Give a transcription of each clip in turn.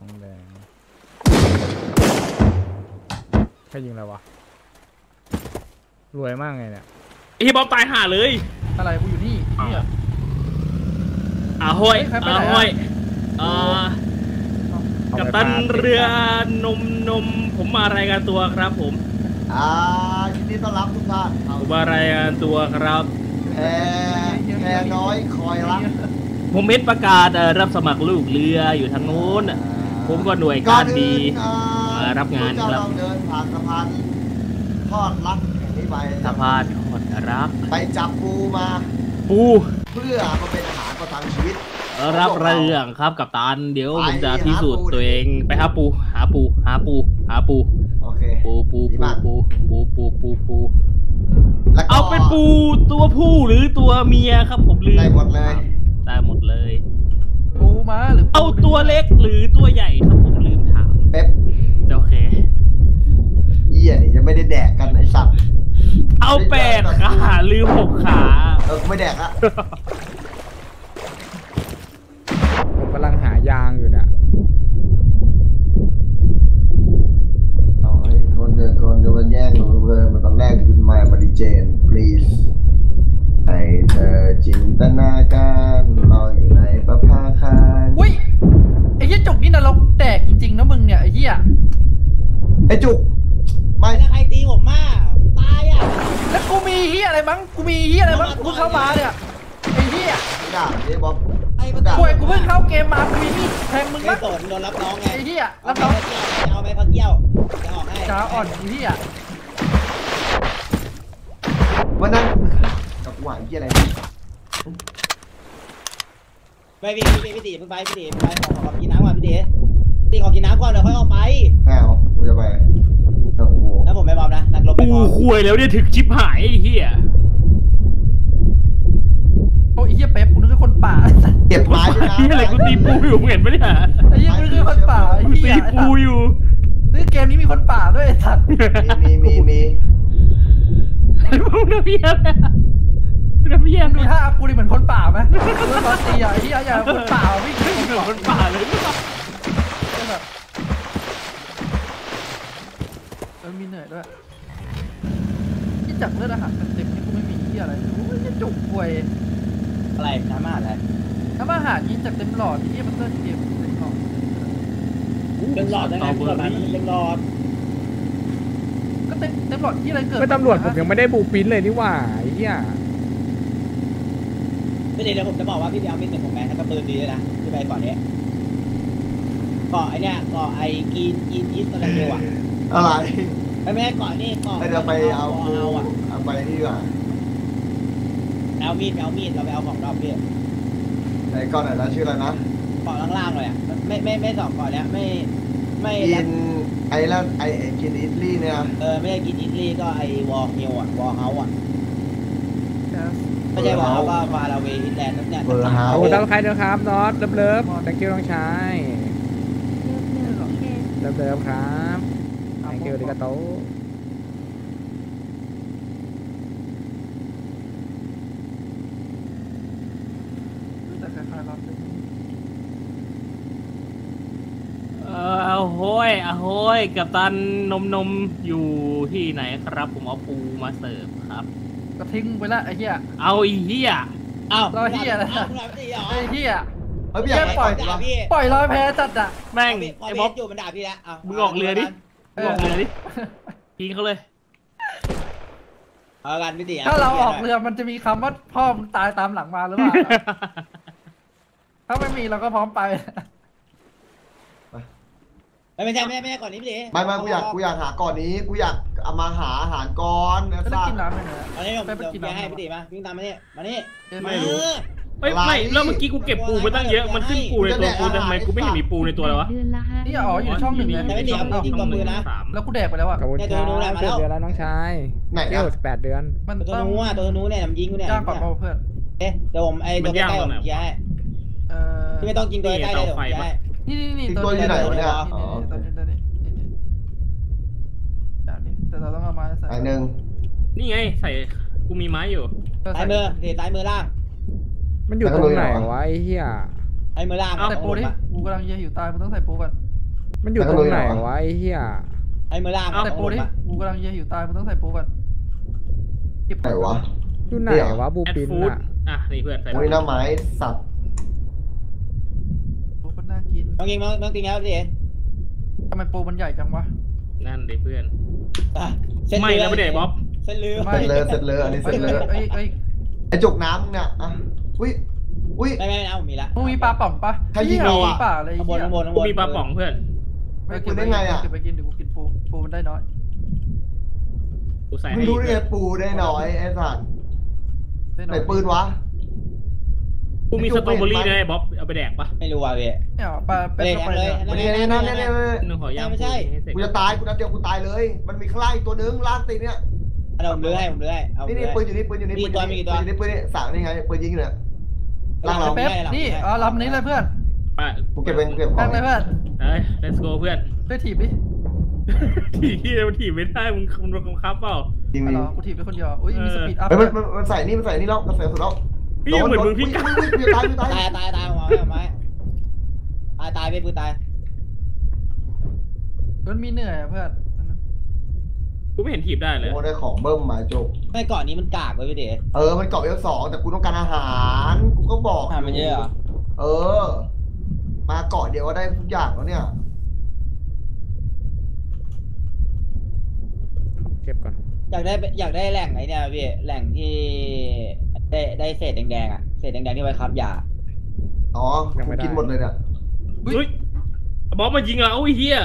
ทองแดงใครยิงอะไรวะ รวยมากไงเนี่ยไอ้เหี้ยบอมตายห่าเลยอะไรกูอยู่นี่เนี่ยอ่าห้อยใครไปอ่าไหนอะห้อยอ่าเอากัปไปตันปาเรือนมนมผมมารายงานตัวครับผม อ่ายินดีต้อนรับทุกท่านเอาผมมารายงานตัวครับแพรแพรน้อยคอยรักผมเห็นประกาศเอ่อรับสมัครลูกเรืออยู่ทางโน้นน่ะ ผมก็หน่วยการดีก่อนอื่นมารับงานพวกครัเจ้าบลองเดินผ่านสะพานทอดรักแห่งนี้ไปสะพานทอดรัก ไปจับปูมา ปูเพื่อมาเป็นอาหารประทังชีวิตรับเรื่องครับกับตันเดี๋ยวผมจะไปหาพิสูจน์ปูตัวเองไปหาปู หาปู หาปู หาปูโอเคปูปูดีปูมากปูปูปูปูปูแล้วก็เอาเป็นปูตัวผู้หรือตัวเมียครับผมลืมได้หมดเลย ได้หมดเลยปู ม้าหรือปูเอาตัวเล็กหรือตัวใหญ่ครับผมลืมถามเป๊ปโอเคเยี่ยนี่จะไม่ได้แดกกันไอสัตว์เอาแปดขาหรือหกขาเออกูไม่แดกละผมกำลังหายางอยู่เนี่ยต่อให้คนจะคนจะมาแย่งหนูเลยมันต้องแรกขึ้นมามาดิเจน please ให้เธอจินตนาการรออยู่ในประภาคารอุ้ยไอ้เหี้ยจุกนี่นรกแตกจริงๆนะมึงเนี่ยไอ้เหี้ยไอจุกไม่แล้วใครตีผมมาผมตายอะแล้วกูมีเหี้ยอะไรมั้งกูมีเหี้ยอะไรมั้งกูเพิ่งเข้ามาเนี่ยไอ้เหี้ยไม่ด่าเจ๊บ๊อบไอ้มันป่วยกูเพิ่งเข้าเกมมากูมีมีดแทงมึงไม่มั้งสนโดนรับน้องไงไอ้เหี้ยเอารับไหมน้องพักเกี้ยวเอาไหมพักเกี้ยวจะออกให้จ้าอ่อนไอ้เหี้ยวันนั้นกับกู หวานที่อะไรไปพี่พี่พี่ตีเพิ่งไปพี่ตีไปขอขอกินน้ำก่อนพี่ตีตีขอกินน้ำก่อนเดี๋ยวค่อยออกไปแมวกูจะไปโอ้โหแล้วผมไม่บอมนะนักรบไม่ปูบอมคุยแล้วเนี่ยถึงชิปหายไอ้เหี้ยโอ้ยไอ้เหี้ยเป๊ปกูนึกว่าคนป่าเก็บไม้ด้วยนะเหี้ยอะไรกูตีปูอยู่มึงเห็นปะเนี่ยไอ้เหี้ยกูนึกว่าคนป่าไอ้กูเหี้ตียปูอยู่นี่เกมนี้มีคนป่าด้วยไอ้สัตว์มีมีมีมีไอ้พวกนักเรียนอะ นักเรียนดูดูท่ากูดิเหมือนคนป่าไหมดูตอนตีอะไอ้เหี้ยอย่าคนป่าวิ่งขึ้นเหมือนคนป่าเลยแบบเออมีเหนื่อยด้วยที่จับเลือดอาหารเต็มๆนี่กูไม่มีเหี้ยอะไรเลยโอ้ยจะจุกป่วยอะไรน้ำอะไรถ้าอาหารยิงจากเต็มหลอดที่มันเลือดเต็มเต็มหลอดเป็นหลอดได้ไงเป็นหลอดมันเป็นหลอดก็เต็มเต็มหลอดที่อะไรเกิดไม่ตำรวจผมยังไม่ได้บูปินเลยนี่หว่าไอ้เหี้ย พี่ตีเดี๋ยวผมจะบอกว่าพี่ไปเอามีดหนึ่งผมแม่ถ้าก็ปืนดีเลยนะพี่ไปก่อนเนี้ยเกาะไอเนี้ยเกาะไอกีนกีนอีสอะไรเดียวอะอะไรไม่ไม่ใช่เกาะนี่เกาะให้เราไปเอาเอาอะเอาไปนี่ดีกว่าเอามีดเอามีดเราไปเอาของเราพี่ไอ้ก้อนไหนนะชื่ออะไรนะเกาะล่างๆเลยอะไม่ไม่ไม่สองเกาะเนี้ยไม่ไม่กินไอ้แล้วไอ้ไอ้กินอิตาลีเนี่ยเออไม่ใช่กินอิตาลีก็ไอวอลฮิลอะวอลเฮาอะ ไม่ใช่วอลเฮาก็ฟาราเวย์อินแลนด์นั่นเนี่ยขอบคุณครับใครเด้อครับน็อตเลิฟเลิฟแตงกิ้วน้องชายเลิฟเลิฟครับแตงกิ้วดิกาโตแต่คล้ายๆรอบนึงเออเอาโห้ยเอาโห้ยกับตันนมนมอยู่ที่ไหนครับ ผมเอาปูมาเสิร์ฟครับ ก็ทิ้งไปละไอ้เหี้ยเอาอีเหี้ยอ้าวเราเหี้ยอะไรอ้าวคุณหลานพี่เหรอไอ้เหี้ยเฮ้ยพี่อยากแค่ปล่อยไปด่าพี่ปล่อยลอยแพจัดอะแม่งพอไอ้เบบ๊อบสอยู่มันด่าพี่แล้วะมึงออกเรือดิมึงออกเรือดิทิ้งเขาเลยเอากันพี่ตีะถ้าเราออกเรือมันจะมีคำว่าพ่อมึงตายตามหลังมาหรือเปล่าถ้าไม่มีเราก็พร้อมไปไม่ไม่ใช่ไม่ใช่ไม่ใช่ก่อนนี้พี่ตีไม่ไม่กูอยากกูอยากหาก่อนนี้กูอยาก เอามาหาอาหารก่อนนะก็ได้ซ่ากินน้ำไปเลยตอนนี้ผมไปไปเดี๋ยวกินเบียร์น้ำ ให้พี่ตีมาวิ่งตามมานี่มานี่ไม่รู้ เออเฮ้ยไม่แล้วเมื่อกี้กูเก็บปูมาตั้งเยอะมันขึ้นปูในตัวกูทำไมกูไม่เห็นมีปูในตัวเลยวะ นี่อ๋ออยู่ในช่องหนึ่งเลยแต่ไม่ตีเอาจริงตัวมือนะสามแล้วกูแดกไปแล้วอะขอบคุณเนี่ยคตัรัวนู้นแหละบมาเจ็แล้ดวเดือนแล้วน้องชายไหนเที่ยวอะ สิบแปดเดือนมันตัวต้องนู้นอะตัวนู้นเนี่ยมันยิงกูเนี่ยจ้างก่อนเปล่าเพื่อนเอ๊ะเดี๋ยวผมไอ้ตัวใกล้ๆผมเคลียร์ให้เออพี่ไม่ต้องกินตัวใกล้ๆเลยเดี๋ยวผมเคลียร์ให้ นี่นี่นี่อีกตัวอยู่ไหนวะเนี่ย นี่อ๋อนี่ตัวนี้ตัวนี้นี่นี่จากนี้แต่ เราต้องเอาไม้ใส่ไอ้หนึ่งนี่ไง ใส่กูมีไม้อยู่ซ้ายมือพี่ตีซ้ายมือล่างมันอยู่ตรงไหนวะไอ้เหี้ยซ้ายมือล่างใส่ปูดิปูกำลังเยี่ยอยู่ตายมันต้องใส่ปูก่อนมันอยู่ตรงไหนวะไอ้เหี้ยไอ้เมื่อล่างใส่โปรดิกูกำลังเยียหิวตายมึงต้องใส่โปรก่อนเก็บไหนวะอยู่ไหนเนี่ยวะบูแอดปินฟู้ดอะอะนี่เพื่อนใส่โอ้ยหน้าไม้สัตว์โปรมันน่ากินน้องกิงน้องน้องกิงแล้วสิทำไมโปรมันใหญ่จังวะ นั่นดิเพื่อนอะเส้นไม่เลือนะไม่ได้บ๊อบเส้นเลือไม่ เสร็จเลยเสร็จเลยอันนี้เสเอ้ร็ยจเลยเอ้ยเอ้ยไอจุกน้ำเนี่ยอะอุ้ยอุ้ย ไม่ไม่ไม่เอามีละมึงมีปลาป่องปะใครยิงเราอะหี้ยมีป่าอะไรข้างบนเหี้ยข้างบนข้างบกูนมีปลาป๋องเพื่อนไม่เก็บคุณได้ไงอะ เก็บไปกินเดี๋ยวกูกินปูปูมันได้น้อยกูใส่มึงให้รู้ได้ไงปูได้น้อยไอ้สัตว์ได้ไหน้นอยปืนวะ กูมีสตรอเบอรี่ด้วยไอ้บ๊อบเอาไปแดกปะไม่รู้ว่ะพี่เนี่ยปลาเป็นเลยสไปเลยเดอร์มันนี่นี่นั่นนี่นี่หนึ่งขอย่างไม่ใช่ปูให้เสร็จกูจะตายกูนัดเดียวกูตายเลย มันมีข้างล่างอีกตัวนึงล่างตีนเนี่ยเอาผมเลื้อยผมเลื้อยเอานี่เลื้นี่อยปืนอยู่นี่ปืนอยู่นี่มีปืนอตัวยู่มีนี่ตัวปืนอยู่นี่ปืนนี่สามนี่ไงปืนยิงอยู่เนี่ยล่างเราเป๊ปนี่เอาลำนี้เลยเพื่อนไปกูเก็บเป็นเก็บขอตั้งงเลยเพื่อนเอ้ย let's go เพื่อนช่วยถีบดิถีบที่มันถีบไม่ได้มึงมึงบังคับเปล่าจริงเอามีเหรอกูถีบไปคนเดียวอุ้ยมีเออสปีดอัพเฮ้ยมันมันมันใส่นี่มันใส่นี่แล้วมันใส่สุดแล้ว พี่เหมือนมึงพิการอุ้ยอุ้ยอุ้ยตายตายตายตายตายเอาไม้เอาไม้ตายตายไปปืนตายมันมีเหนื่อยอะเพื่อนกูไม่เห็นถีบได้เลยโอ้ได้ของเบิ้มมาจุกไม่ก่อนนี้มันกากไว้พี่เด๋เออมันเกาะเอลสองแต่กูต้องการอาหารกูก็บอกทำมันเยอะเหรอเออ มาเกาะเดียวก็ได้ทุกอย่างแล้วเนี่ยเก็บก่อนอยากได้อยากได้แหล่งไหนเนี่ยพี่แหล่งที่ ได้ได้เศษแดงๆอะ เศษแดงๆที่ไว้ครับยาอ๋อกูกินหมดเลยเนี่ยเฮ้ยบ๊อบมายิงเราไอ้เหี้ย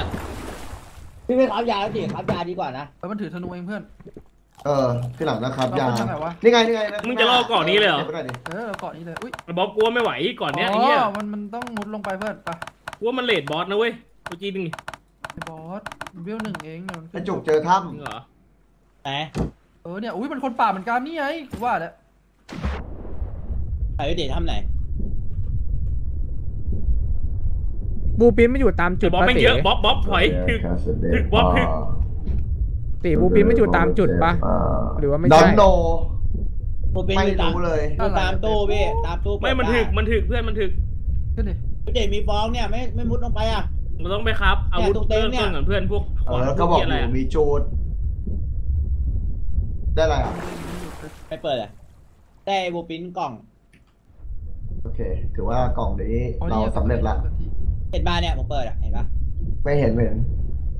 พี่ไม่ครับยาแล้วสิครับยาดีกว่านะแล้วมันถือธนูเองเพื่อน เออที่หลังนะครับเรายาไปทางไหนวะ นี่ไงนี่ไงมึงจะล่อก่อนนี้เลยเหรอก็บไว้น่อยดิเออเราเกาะนี้เลยอุ้ยบ๊อบกลัวไม่ไหวก่อนเนี้ยไอ้เหี้ยอ๋อมันมันต้องมุดลงไปเพื่อนไปกลัวมันเลดบอสนะเว้ยเมื่อกี้นึงไอ้บอสเวลหนึ่งเองเนี่ยมันไอ้ขึ้นจุกเจอถ้จริงเหรอไหนเออเนี่ยอุ้ยมันคนป่าเหมือนกันนี่ไงกูว่าแล้ว ไหนพี่เด๋ทำไหนบูปินไม่อยู่ตามจุดบ๊อบปะแม่งตีเยอะบ๊อบบ๊อบถอยถึกถึกบอสถึกตีบูปินไม่อยู่ตามจุดปะหรือว่าไม่ดอนใช่โนผมเป็นไม่มือตามรู้เลยดูตามตู้พี่ตามตู้ไม่มันถึกมันถึกเพื่อนมันถึกขึ้นดิพี่เด๋มีฟองเนี่ยไม่ไม่มุดลงไปอะมันต้องไปครับอาวุธเนี่ยตรงเต็เริ่มมเนี่ยต้นก่อนเพื่อนพวกขเอวาอนแล้วก็พบวอกกออะไรยู่อะมีจูดได้อะไรอะไม่เปิดเลยได้บูปินกล่อง โอเค ถือว่ากล่องนี้อ๋อเรานี่สำเร็จละเห็นบ้านเนี่ยผมเปิดอะเห็นปะไม่เห็นไม่เห็น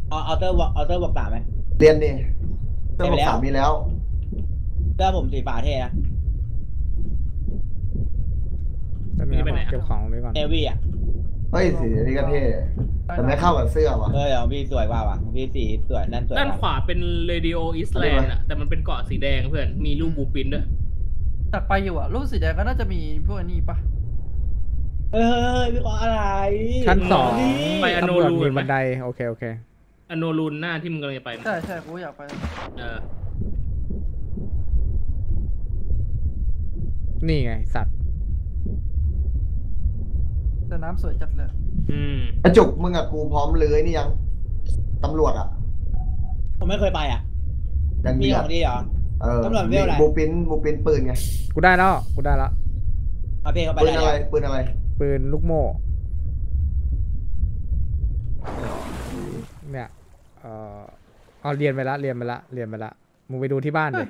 เอาเอาเตอร์เอาเตอร์บอกสามไหมเรียนดิเรื่องเห็นแล้วสามมีแล้วเตอร์ผมสีฟ้าเท่นะแป๊บนึงนะเก็บของไว้ก่อนเนวี่อะเฮ้ยสีนี้ก็เท่แต่ไม่เข้ากับเสื้อว่ะเออเดี๋ยวของพี่สวยกว่าว่ะของพี่สีสวยนั่นสวยกด้านขว่าวาเป็นเรดิโออิสแลนด์อะแต่มันเป็นเกาะสีแดงเพื่อนมีรูปบูปินด้วยตักไปอยู่อะรูปสีแดงก็น่าจะมีพวกอันนี้ปะ เฮ้ยพี่ขออะไรชั้นสองไปอโนรูนบันไดโอเคโอเคอโนรูนหน้าที่มึงกำลังจะไปใช่ใช่กูอยากไปเออนี่ไงสัตว์แต่น้ำสวยจัดเลยอืมไอ้จุกมึงกับกูพร้อมเลยนี่ยังตำรวจอะ ผมไม่เคยไปอะยังมีเบียของดีเหรอตำรวจเวลอะไรบูปินบูปินปืนไง กูได้แล้ว กูได้แล้วเอาเพลเข้าไปปืนอะไร ปืนอะไร ปืนลูกโม่เนี่ยเออเอาเรียนไปละเรียนไปละเรียนไปละมึงไปดูที่บ้านเลย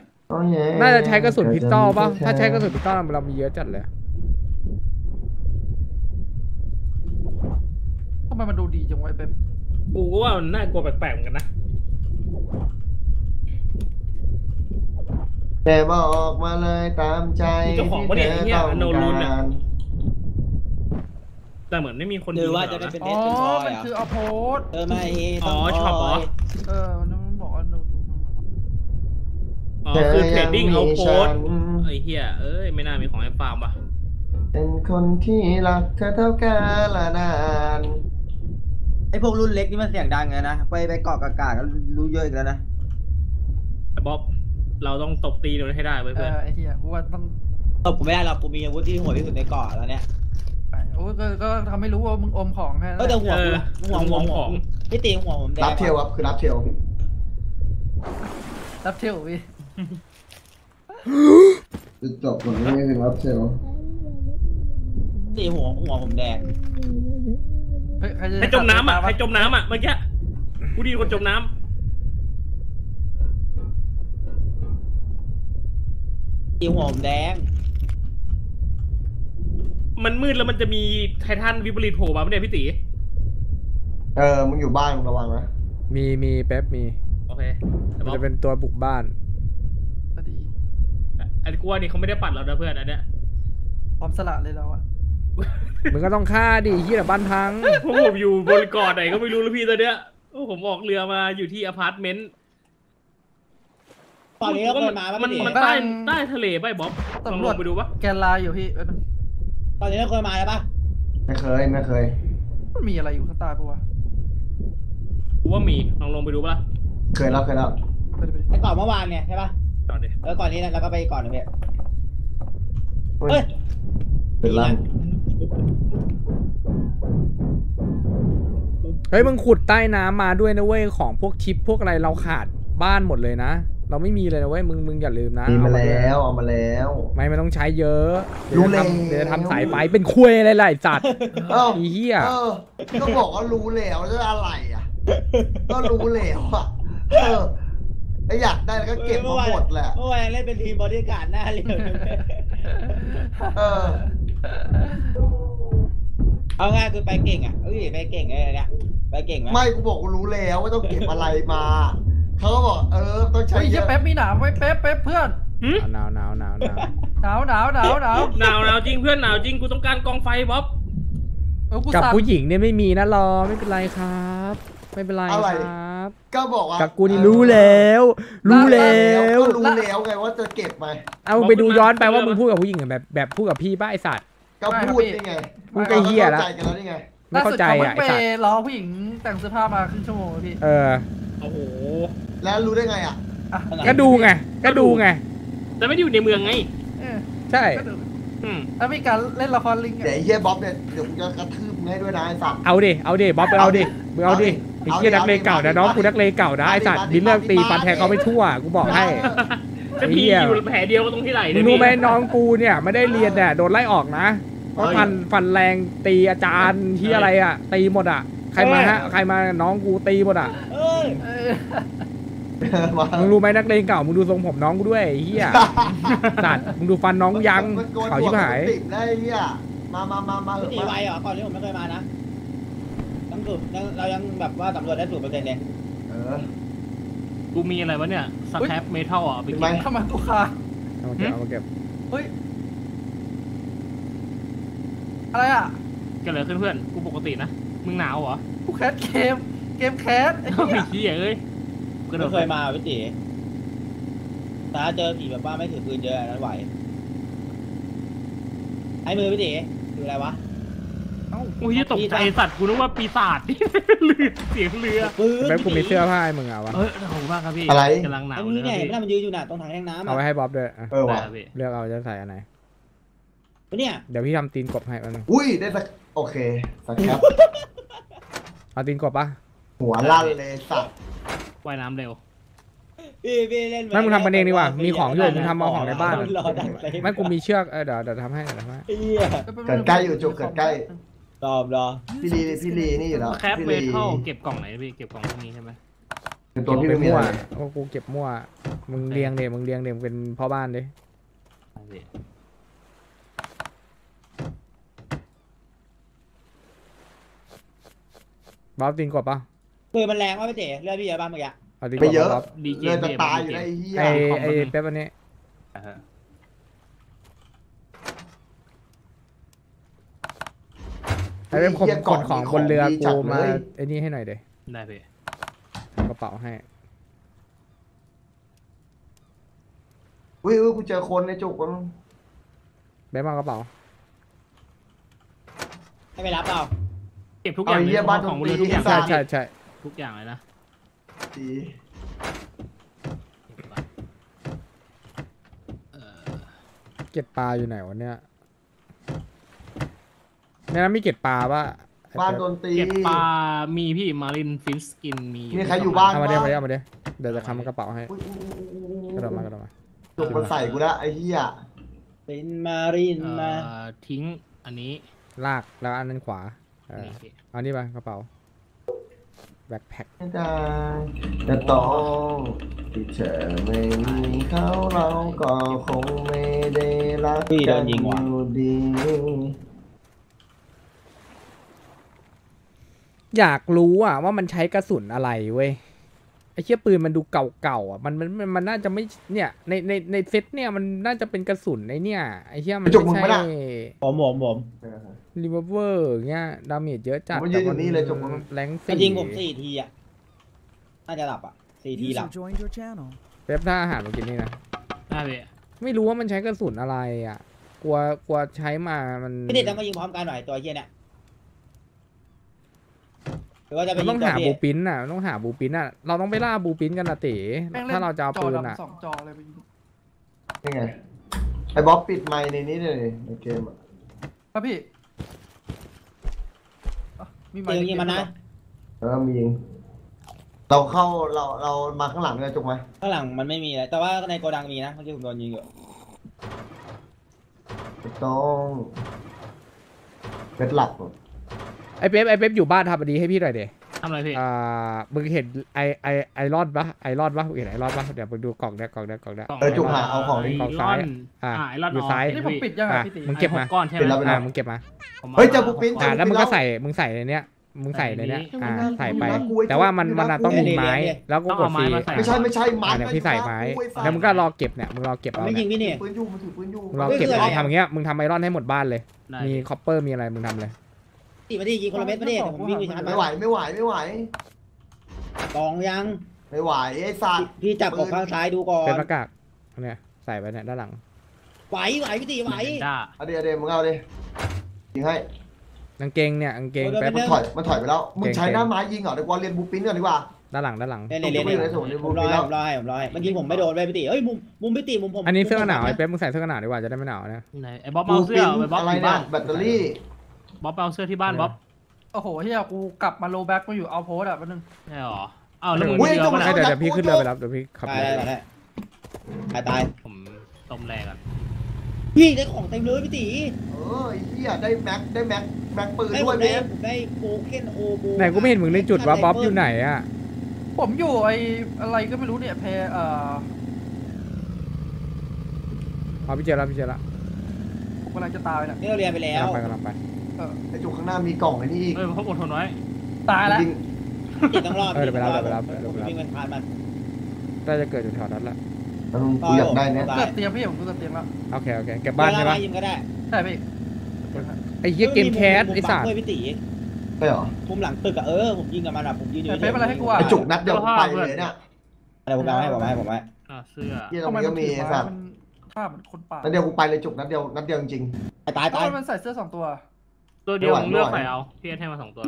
น่าจะใช้กระสุนพิสตอลป่ะถ้าใช้กระสุนพิสตอลเรามีเยอะจัดเลยทำไมมันดูดีจังวะไอ้เป๊ปกูก็ว่ามันน่ากลัวแปลกๆเหมือนกันนะแต่บอกมาเลยตามใจมีเจ้าของปะเนี่ยไอ้เหี้ยที่ธอโนรูนต้อะองการ แต่เหมือนไม่มีคนหรือว่าจะยิงเป็นหรเป็นอ๋เนอสเป็นทอยมันเหรอคือเอาโพสเออไม่อ๋อต้งช็อปเหรอทยเออมันมันบอกว่าดูดูมันบอกว่าอ๋อคือเทรดดิ้งธเอายังมีโพสฉันไอ้เหี้ยเอ้ยไม่น่ามีของไอ้ฟาร์มว่ะเป็นคนที่รักเธอเท่ากันละนานไอพวกรุ่นเล็กนี่มันเสียงดังไงนะไปไปเกาะกากาก็รู้เยอะอีกแล้วนะแต่บ๊อบเราต้องตบตีมันให้ได้เว้ยเอเพื่อนอไอ้เหี้ยกูว่าต้องตบกูไม่ได้หรอกกูมีอาวุธที่โหัวที่สุดในเกาะแล้วเนี่ย ไปโอ้ยก็ก็ทำให้รู้ว่ามึงอมของแค่นั้นเออแต่หัวเอกูอละหัวหัวหัวพี่ตีหัวผมแดงรับเที่ยวครับคือรับเที่ยวรับเที่ยวพี่จุดจบผมไม่เป็นรับเที่ยวตีหัวหัวผมแดงเฮ้ยใครรจะใครจมน้ำอะขับใครเรือจมน้ำอะเมื่อกี้กูไดีคนจมน้อีหัวผมแดงำ มันมืดแล้วมันจะมีไททันวิปริตโผล่มาไม่ได้พี่ตีเออมึงอยู่บ้านมึงระวังนะมีมีเป๊ปมี โอเคแต่มันว่าจะเป็นตัวบุกบ้านพอดีอันนี้กูว่านี่เขาไม่ได้ปัดเรานะเพื่อนอันเนี้ยพร้อมสละเลยเราอะมึงก็ต้องฆ่าดิเฮียแต่บ้านพัง พวกผมอยู่บนเกาะไหนก็ไม่รู้แล้วพี่ตอนเนี้ยโอ้ผมออกเรือมาอยู่ที่อพาร์ตเมนต์ตอนนี้ก็เคยมาป่ะมันพี่มันใต้ใต้ทะเลป่ะไอ้บ๊อบลองตำรลวจงไปดูปะแกนลาอยู่พี่เออ ตอนนี้ก็เคยมาแล้วปะไม่เคยไม่เคย มันมีอะไรอยู่ข้างใต้ปะวะกูว่ามีลองลงไปดูปะล่ะเคยแล้วเคยแล้วไปดิไปดิไอ้ก่อนเมื่อวานเนี่ยใช่ปะก่อนดิแล้วก่อนนี้นะแล้วก็ไปก่อนหนึ่งพี่เฮ้เฮ้ยยเป็นไรเฮ้ยมึงขุดใต้น้ำมาด้วยนะเว้ยของพวกชิปพวกอะไรเราขาดบ้านหมดเลยนะ เราไม่มีเลยนะเว้ยมึงมึงอย่าลืมนะมีมาเอด้วยแล้วเอามาแล้ว ไม่มันต้องใช้เยอะรู้เดี๋ยวจะแล้วทำเดี๋ยวจะทำสายไฟเป็นคุยอะไรหลายจัดเอ้าอีเหี้ยเออก็บอกว่ารู้แล้วจะอะไรอะ ก็รู้แล้วอะเออไออยากได้แล้วก็เก็บมาหมดแหละเมื่อวานเล่นเป็นทีมบอดี้การ์ดหน้าเรียวเออเอาง่ายคือไปเก่งอะเอ้ยไปเก่งไอ้เนี่ยไปเก่งไหมไม่กูบอกกูรู้แล้วว่าต้องเก็บอะไรมา เขาก็บอกเออต้องใช้เฮ้ยเยเหี้ยอะ แป๊บมีหนามไว้แป๊บแป๊บเพื่อนหึหนาวหนาวหนาวหนาวหนาวหนาวหนาวหนาวหนาวหนาวหนาวจริงเพื่อนหนาวจริงกูต้องการกองไฟบ๊อบ เออกูกับสั่นผู้หญิงเนี่ยไม่มีนะรอไม่เป็นไรครับ ไม่เป็นไรอะไรครับก็บอกว่ากับกูนี่รู้แล้ว รู้แล้วก็รู้แล้วไงว่าจะเก็บไป เอาไปดูย้อนไปว่ามึงพูดกับผู้หญิงแบบแบบพูดกับพี่ป้าไอสัตว์ ก็พูดนี่ไงมึงก็เหี้ยละราข้าใจกันแล้วนี่ไง ไม่เข้าใจล่อะสุดไอเขาสัตเพิ่งว์ไปรอผู้หญิงแต่งเสื้อผ้ามาครึ่งชั่วโมงเลยพี่ เออ โอ้โหแล้วรู้ได้ไงอะอะก็ดูไงก็ดูไง แต่ไม่ได้อยู่ในเมืองไงเออใช่ก็ดูอืมแล้วมีการเล่นละครลิงเดี๋ยวไอ้เฮียบ๊อบเนี่ยเดี๋ยวกูจะกระทืบมึงให้ด้วยนะไอ้สัตว์เอาดิเอาดิบ๊อบไปเอาดิมึงเอาดิไอ้เหี้ยนักเลงเก่านะน้องกูนักเลงเก่านะไอสัตว์มีเรื่องตีฟันแทงเขาไม่ทั่วกูบอกให้จะพีเหี้ยอยู่แผลเดียวก็ตรงที่ไหล่มึเนี่ยงรู้ไหมพี่น้องกูเนี่ยไม่ได้เรียนเนี่ยโดนไล่ออกนะเพราะฟันฟันแรงตีอาจารย์ที่อะไรอะตีหมดอะ ใครมาฮะใครมาน้องกูตีหมดอะเอ้ยเออมามึงรู้ไหมนักเลงเก่ามึงดูทรงผมน้องกูด้วยไอ้เฮียสัตว์มึงดูฟันน้องกูยังมันโกนเขาชิบหายหัวติดได้ไอ้เฮียมามามามาเหอะตีไวมาเหรอก่อนนี้ผมไม่เคยมานะยังสูบยังเรายังแบบว่าสำรวจได้สูบเปอร์เซ็นต์เลยเออกูมีอะไรวะเนี่ยสแครปเมทัลอะเอาไปเป็นกิไหมนทำไมกูคาเอามาเก็บเอามาเก็บเฮ้ยอะไรอะเกันเลยขึ้นเพื่อนกูปกตินะ มึงหนาวเหรอกูแคสเกม เกมแคสไอ้ไอ้เหี้ยเหี้ยเอ้ยกระโดไม่ดเคยมาพี่ตีแต่ถ้าเจอผีแบบว่าไม่ถือปืนเยอะอันนั้นไหว ไอ้มือพี่ตีคืออะไรวะโอ้ยตกใจสัตว์กูนึกว่าปีศาจเรือเสียงเรือปืนแป๊บกูมีเสื้อผ้าให้มึงเอาวะเออขอบคุณมากครับพี่อะไร กำลังหนาวไอ้เลนี่ยไงครับไม่พี่น่ามันยืนอยู่น่ะตรงถังแทงน้ำเอาไว้อะให้บ๊อบด้วยอะเออว่ะได้ครับพี่เลือกเอาจะใส่อันไหน เนี่ย เดี๋ยวพี่ทำตีนกบให้แป๊บนึงอุ้ยได้สักโอเคสักครับ เอาตีนกบปะหัวลั่นเลยสัตว์ว่ายน้ำเร็ว พี่พี่เล่นไม่มึงทำมันเองดีกว่ามีของอยู่มึงทำเอาของในบ้านรอดักเลยไม่กูมีเชือกเออเดี๋ยวเดี๋ยวทำให้เดี๋ยวทำให้เหี้ยเกิดใกล้อยู่จุกเกิดใกล้ตอบรอพี่ลีพี่ลีนี่อยู่แล้วแคปพี่เมลีทัลเก็บกล่องไหนพี่เก็บกล่องพวกนี้ใช่ไหมเป็นตัวพี่เป็ไม่นมีมั่วอะไรโอ้กูเก็บมั่วมึงเรียงเดี๋ยวมึงเรียงเดี๋ยวมึงเป็นพ่อบ้านดิ ได้พี่ บ๊อบตีนกบปะปืนมันแรงมากพี่เต๋เลือดพี่เยอะบ้างเมื่อกี้เอาตีนกไม่บเยอะบ๊อบดีเจเลยจะพี่ตายอยู่ได้ไอ้เหี้ยไอไอเป๊ปอันนี้อ่าฮะไอเป๊ปขนขนของบนเรือดีจักูดมาเลยไอนี่ให้หน่อยเดี๋ยวได้พี่กระเป๋าให้อุ้ยอุ้ยกูเจอคนในจุกมันเป๊ปมากระเป๋าให้ไปรับเปล่า เก็บทุกอย่างเลยของบนเรือทุกอย่าง ใช่ใช่ใช่ทุกอย่างเลยนะดีเออเก็บปลาอยู่ไหนวะเนี่ยในนั้นมีเก็บปลาปะไอ้บ้านเป๊ปโดนตี เก็บปลา มีพี่มารินฟินสกินมีมีใครอยู่บ้านเอามาเดี๋ยวมาเดี๋ยวมาเดี๋ยวเดี๋ยวจะทำกระเป๋าให้อุ๊ยอุ๊ยอุ๊ยอุ๊ยกระโดดมากระโดดมา จุกมันใส่กูแล้วไอ้เหี้ยเป็นมารินเอ่มา อทิ้งอันนี้ลากแล้วอันนั้นขวา เออนี่พี่โเอานี่ไปกระเป๋าแบ็คแพ็คไม่ได้จะต้องที่เธอไม่มีเขาเราก็คงไม่ได้รักพี่โดกันนยิงว่ะ อยู่ดีอยากรู้อะว่ามันใช้กระสุนอะไรเว้ย ไอ้เชี่ยปืนมันดูเก่าๆอะมันมันมันมันน่าจะไม่เนี่ยในในในเซตเนี่ยมันน่าจะเป็นกระสุนไอ้เนี่ยไอ้เชี่ยมันจุกไม่มึงใช่ไม่ได้ผมผมผม รีเวอร์เงี้ยดาเมจเยอะจัดผมยืนอยู่นี่เลยจุกมึง แรงมันสี่ยิงผมสี่ทีอะ น่าจะหลับอะสี่ทีหลับ User joined your channel. เป๊ปถ้าอาหารมากินนี่นะ ได้พี่ไม่รู้ว่ามันใช้กระสุนอะไรอะ กลัวกลัวใช้มามัน พี่เด็ดต้องมายิงพร้อมกันหน่อยตัวเฮียเนี่ย หรือว่าจะไปมันยิต้องงตัวหาพี่บูปินอะมันต้องหาบูปินอะ เราต้องไปล่าบูปินกันนะเต๋แม่งล่นถ้าเราจะเอาจปืนดำอะสองจอเลยไปยิงนี่ไงไอ้บ๊อบปิดไมค์ในนี้เลยในเกมอะครับพี่อะมีไมเตียค์งยิงมันนะแล้วก็มียิงเราเข้าเราเรามาข้างหลังเลยจุกไหมข้างหลังมันไม่มีเลยแต่ว่าในโกดังมีนะเมื่อกี้ผมโดนยิงอยู่ไม่ต้องเป็นหลัก ไอ้เป๊ปไอ้เป๊ปอยู่บ้านทำอันนี้ให้พี่หน่อยเดทำอะไรพี่อ่ามึงเห็นไอไอไอรอนปะไอรอนปะมึงเห็นไอรอนปะเดี๋ยวมึงดูกล่องเนี้ยกล่องเนี้ยกล่องเนี้ย เออจุกหาเอาของไอนี้กล่องรซ้าอยนอะอ่า ไอรอนอยู่ซ้าย นี่ผมปิดยังไงอะพี่ตีมึงเก็บมาไอ้หก้อนใช่ไหมเป็นแล้วอ่ามึงเก็บมาผมเฮ้ยอาเจอบูปินอ่าเจอแล้วมึงก็ใส่มึงใส่ในเนี้ยมึงใส่ในเนี้ยใส่อ่าในนี้ใส่ไปน่ากลัวแต่ว่ามันมันอะต้องมีเนี่ยไม้เนี่ยแล้วก็ต้องกดเอาไม้ซีมาใส่ไม่ใช่ไม่ใช่มัอ่าดเนี่ยพี่ใส่ไม้อ้สัตแล้วมึงก็รอเก็บเนี่ยมึงรอเก็บมันเอาไม่เนี่ยิยงพี่นี่ปืนอยู่มันถือปืนอยู่มึงรอเก็บเฮ้ยคืออะไรมึงทำอย่างเงี้ยมึงทำไอรอนให้หมดบ้านเลยได้มีคอปเปอร์มีอะไรมึงทำเลย ตีมาดิยิงคนละเม็ดมาดิเดี๋ยวผมวิ่งไปชาร์จไม่มาไหวไม่ไหวไม่ไหว กองยัง ไม่ไหวไอ้สัตว์พี่จับกบข้างซ้ายดูก่อนเป็นหน้ากากอันเนี่ยใส่ไปเนี่ยด้านหลัง ไหวไหวพี่ตีไหว ด้าเอาดี๋ยวเดี๋ยวมึงเอาดิยิงให้กางเกงเนี่ยกางเกงโอ้ยแป๊บไม่มันได้ถอยมันถอยไปแล้วมึงใช้เก่งๆหน้าไม้ยิงเหรอเดี๋ยวกูเรียนบูปินก่อนดีกว่า ด้านหลังด้านหลังเนี่ยเนี่ยเนี่ยเนี่ยผมรอให้ผมรอให้ผมรอให้มันยิงผมไม่โดนเลยพี่ตีเอ้ยมุมมุมพี่ตีมุมผมอันนี้เสื้อกันหนาวมุมผมไอ้เป๊ปมึงใส่เสื้อกันหนาวดีกว่าจะได้ไม่หนาวนะไหนไอ้บ๊อบบูเอาเสื้ปิอนไอ้บ๊อบอะไรอยู่เนี่บ้ายนแบตเตอรี่ บ๊อบเอาเสื้อที่บ้านบ๊อบโอ้โหเฮียกูกลับมาโลแบ็กมาอยู่เอาโพสอะแป๊บนึงใช่หรออ้าวแล้วมึงอุ้ยเรือมาจะไหนมาเดี๋ยวเดี๋ยวพี่ขึ้นเรือไปรับเดี๋ยวพี่ขับตายเรือได้ได้ตายตายผมต้มแรงกันพี่ได้ของเต็มเลยพี่ตีเออไอ้เหี้ยได้แม็กได้แม็กแม็กปืนได้ผด้วยมเบได้สผมได้โบเคนโอโบไหนกูไม่เห็นมึงในจุดว่าบ๊อบอยู่ไหนอะผมอยู่ไอ้อะไรก็ไม่รู้เนี่ยแพรเอ่อเอาพี่เจอแล้วพี่เจอแล้วผมกำลังจะตายเนี่ยนี่เราเรียนไปแล้กำวลังไปกำลังไป เออไอ้จุกข้างหน้ามีกล่องไอ้นี่อีกเอ้ยพบอดทนไว้ตายแล้วยิงจิตต้องรอดเออเดี๋ยวไปรับเดี๋ยวไปรับเดี๋ยวผมไปรับ วิ่งเป็นพานมันน่าจะเกิดอยู่แถวนั้นแหละแล้วมึงกูอยากได้เนี่ยเกิดเตียงพี่ผมเกิดเตียงแล้วโอเคโอเคเก็บบ้านใช่ปะยิงก็ได้ใช่พี่ไอ้เหี้ยเกมแคสไอ้สัตว์เฮ้ยพี่ตีใช่เหรอมุมหลังตึกอะเออผมยิงกับมันอะผมยืนอยู่แต่เป๊ปอะไรให้กูอะไอ้จุกนัดเดียวไปเลยเนี่ยอะไรผมเอาให้ผมเอาให้ผมเอาให้อ่าเสื้อที่ตรงนี้ก็มีไอ้สัตว์มันภาพมันคนป่านัดเดียวกูไปเลยจุกนัดเดียวนัดเดียวจริงตายตายตาตายมันใส่เสื้อสองตัว ตัวเดียวไม่ไหวมึงเลือกไม่ไหวใครเอาพี่เอสให้มาสองตัว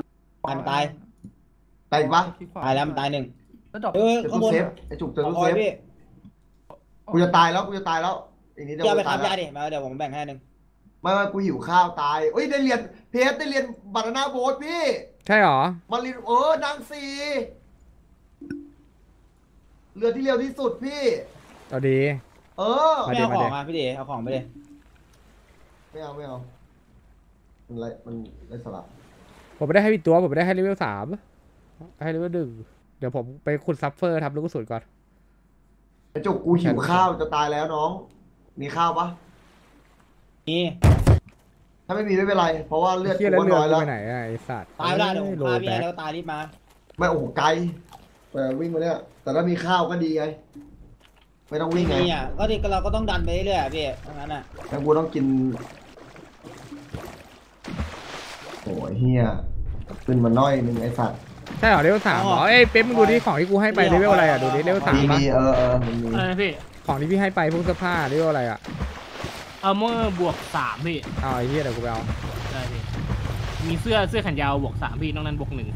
ตายมันตายๆตายอีกปะที่ขวตายแล้วมันตายหนึ่งแล้วดรอปเออเดี๋ยวข้างตู้บนเซฟไอ้จุกเจอขอตู้คอเซยฟพี่กูจะตายแล้วกูจะตายแล้วอีกนิดเดียวเดี๋ยวกูไปจะตายทำยาแล้วดิมาเดี๋ยวผมแบ่งให้หนึ่งไม่ไม่กูหิวข้าวตายเอ้ยได้เรียนเพจได้เรียนบานาน่าโบ๊ทพี่ใช่หรอ มาเรียนเออนางสีเรือที่เร็วที่สุดพี่ เอาดี เออมาไม่ดิเอามาขดิ องอะพี่เดเอาของไปเลยไม่เอาไม่เอา มันไรมันไรสลับผมไม่ได้ให้ปิดตัว ผมไม่ได้ให้เลเวลสามให้เลเวลหนึ่งเดี๋ยวผมไปขุดซัฟเฟอร์ทำลูกกระสุนก่อนไอ้จุกกูหิวข้าวจะตายแล้วน้อง มีข้าวปะนี่ถ้าไม่มีไม่เป็นไร เพราะว่าเลือดเฮียกูแล้วก็เรือน้อยกูแล้วไปไหนอะไอ้สัตว์ตายไม่ได้เดี๋ยวผมโลพาพี่แบ็คแล้วตายรีบมาไม่โอ้โหไกลแต่วิ่งมาเนี่ยแต่ถ้ามีข้าวก็ดีไงไม่ต้องวิ่งไงนี่อะก็ดิเราก็ต้องดันไปเรื่อยๆอะพี่ทั้งนั้นอะแต่กูต้องกิน โอ้ยเฮียขึ้นมาน้อยหนึ่งไอ้สัตว์ใช่เหรอเลเวลสามเหรอเอ้ยเป๊ปมึงดูที่ของที่กูให้ไปเลเวลอะไรอะดูดิเลเวลสามมีปะมีเออเออมันมีอะไรนะพี่ของที่พี่ให้ไปพวกเสื้อผ้าเลเวลอะไรอะเอาเมื่อบวกสามพี่เอาไอ้เหี้ยเดี๋ยวกูไปเอาได้พี่มีเสื้อเสื้อแขนยาวบวกสามพี่นอกนั้นบวกหนึ่ง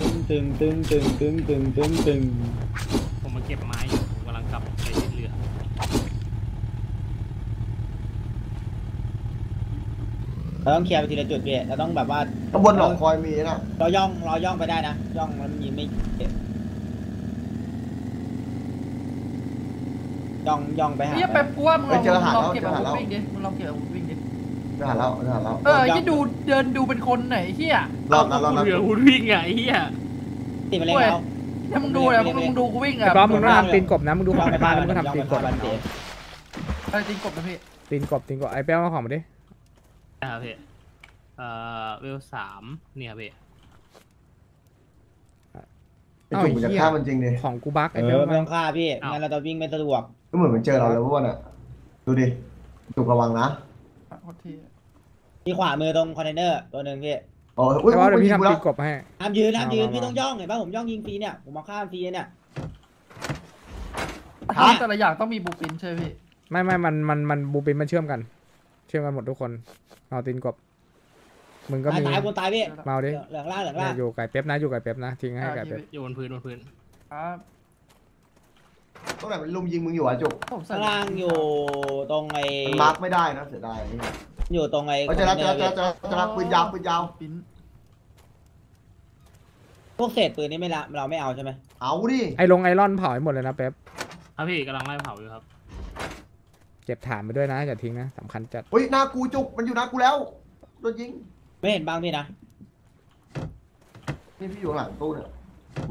ตึงตึงตึงตึงตึงตึงตึงตึงผมมาเก็บไม้อยู่ผมกำลังกลับไปที่เรือ เราต้องเคลียร์ไปทีละจุดพี่เราต้องแบบว่าข้างบนหอคอยมีนะเราย่องเราย่องไปได้นะย่องแล้วมันยิงไม่ย่องย่องไปหา เฮียแป๊บกูว่ามึงลองเฮ้ยเจอหาลองแล้วเก็บเจออาหาวุธแล้ววิ่งดิมึงลองเก็บอาวุธวิ่งดิไปหาแล้วไปหาแล้วเออที่ดูเดินดูเป็นคนไหนเฮียรอบนั้นรอบนั้นเรือหุ่นวิ่งไงไอ้เฮียตีมาเล่นแล้วถ้ามึงดูเลยมึงมึงดูกูวิ่งไอ้อะป๊อปมึงต้องทำตีนกบนะมึงดูของในบ้านแล้วมึงก็ทำตีนกบบ้านเต๋อะไรจริงกบนะพี่ตีนกบตีนกบไอ้เป้เอาของมาดิ นะครับพี่เอ่อเวลสามเนี่ยพี่ไอ้จุกมันจะฆ่ามันจริงดิของกูบักเอไอ้เป้อเอาไม่มาต้องฆ่าพี่งั้นเราจะวิ่งไม่สะดวกก็เหมือนมันเจอเราแล้วพวกน่ะ ดูดิจุกระวังนะอะโทษทีที่ขวามือตรงคอนเทนเนอร์ตัวหนึ่งพี่โอ้ยอุ้ยไอ้ป๊อปเดี๋ยวพี่ยิงกูทำแล้ตีวนกบให้ห้ามยืนห้ามยืนเอามาพี่ต้องย่องเห็นป่ะผมย่องยิงฟรีเนี่ยผมมาข้ามฟรีเนี่ยทำแต่ละอย่างต้องมีบูปินใช่ไหมพี่ ไม่ไม่มันมันมันบูปินมันเชื่อมกัน เชื่อมกันหมดทุกคน เอาตีนกบมึงก็ตายมีตายคนตายพี่เมาดิเหลืองล่างเหลืองเนี่ล่ายงอยู่ไก่เป๊ปนะอยู่ไก่เป๊ปนะทิ้งให้อ่าไก่เป๊ปพี่อยู่บนพื้นบนพื้นครับตรงไหนมันลุมยิงมึงอยู่อะจุกผมใส่ข้างล่างอยู่ตรงไอ้มันมาร์กไม่ได้นะเสียดายนี่อยู่ตรงไอ้เอ้ยเจะรับจะรับจะรับจะรับจะรับปืนยาวปืนยาวปิ้นพวกเศษปืนนี่ไม่ละเราไม่เอาใช่ไหมเอาดิไอ้ลงไอรอนเผาให้หมดเลยนะเป๊ปครับพี่กำลังไล่เผาอยู่ครับ เก็บฐานไปด้วยนะอย่าทิ้งนะสำคัญจัด เฮ้ยหน้ากูจุกมันอยู่หน้ากูแล้วโดนยิงไม่เห็นบ้างพี่นะนี่พี่อยู่ข้างหลังตู้เนี่ย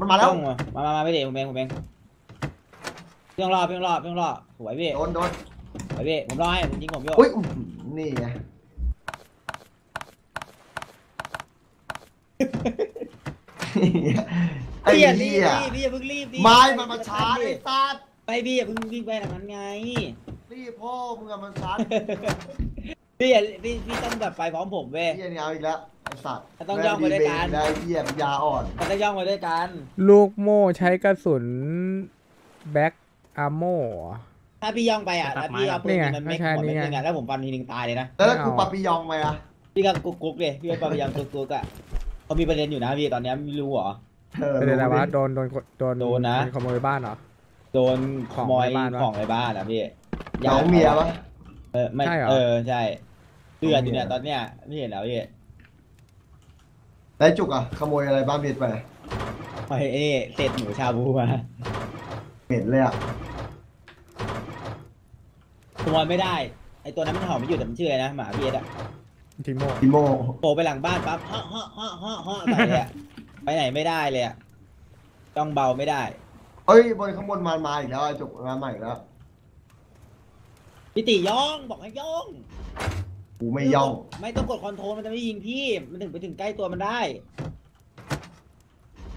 มันมาแล้วต้องมามามามาพี่เดชผมเองผมเองเพียงรอเพียงรอเพียงรอสวยพี่โดนโดนสวยพี่ผมรอให้ผมยิงผมโยกอุ้ยอื้อหือนี่ไงไอ้พี่อย่ารีเหี้บยพี่พี่อย่าเพิ่งรีบดิไม้มันมาชาร์จไอ้สัตว์ไปพี่อย่าเพิ่งวิ่งไปทางนั้นไง นี่พ่อมึงอะมันชาร์จพี่อย่าพี่พี่ต้องแบบไปพร้อมผมเว้ยเหี้ยนี่เอาอีกแล้วไอ้สัตว์ต้องย่องไปด้วยกันได้เหี้ยปัญญาอ่อนมันจะย่องไปด้วยกันลูกโม่ใช้กระสุนแบ็กอาร์โม่ถ้าพี่ย่องไปอะตัดแล้วไม้พี่เอาปืนนี่ไงมันไม่ไม่ใช่หัวนี่ไม่ไงถึงอะแล้วผมฟันทีนึงตายเลยนะแล้วถ้ากูไม่เอาปาปิยองไปอะพี่ก็กุ๊กกุ๊กเลยพี่ก็พยายามกุ๊กกุ๊กอะเขามีประเด็นอยู่นะพี่ตอนเนี้ยไม่รู้เหรอเออเป็นอะไรวะโดนโดนโดนโดนนะขโมยบ้านเหรอโดนขของโมยในบ้านวะของในบ้านอะพี่ น้องเมียปะเออไม่ใช่เหรอ เออใช่เลือดอยู่เนี่ยของเมียตอนเนี้ยไม่เห็นแล้วพี่แล้วจุกอะขโมยอะไรบ้านเบียดไปไอ้นี่เศษหมูชาบูมาเหม็นเลยอะขโมยไม่ได้ ไอ้ตัวนั้นมันเห่าไม่หยุดแต่มันชื่ออะไรนะหมาพี่เอสอะทีโม่ติโมโผล่ไปหลังบ้านปั๊บฮ่อฮ่อฮ่อฮ่อฮ่อใส่เลยอะไปไหนไม่ได้เลยอะต้องเบาไม่ได้ เอ้ยบนข้างบนมามาอีกแล้วไอ้จุกมาใหม่อีกแล้ว พี่ติย่องบอกให้ย่อง กูไม่ย่อง ไม่ต้องกดคอนโทรลมันจะไม่ยิงพี่ มันถึงไปถึงใกล้ตัวมันได้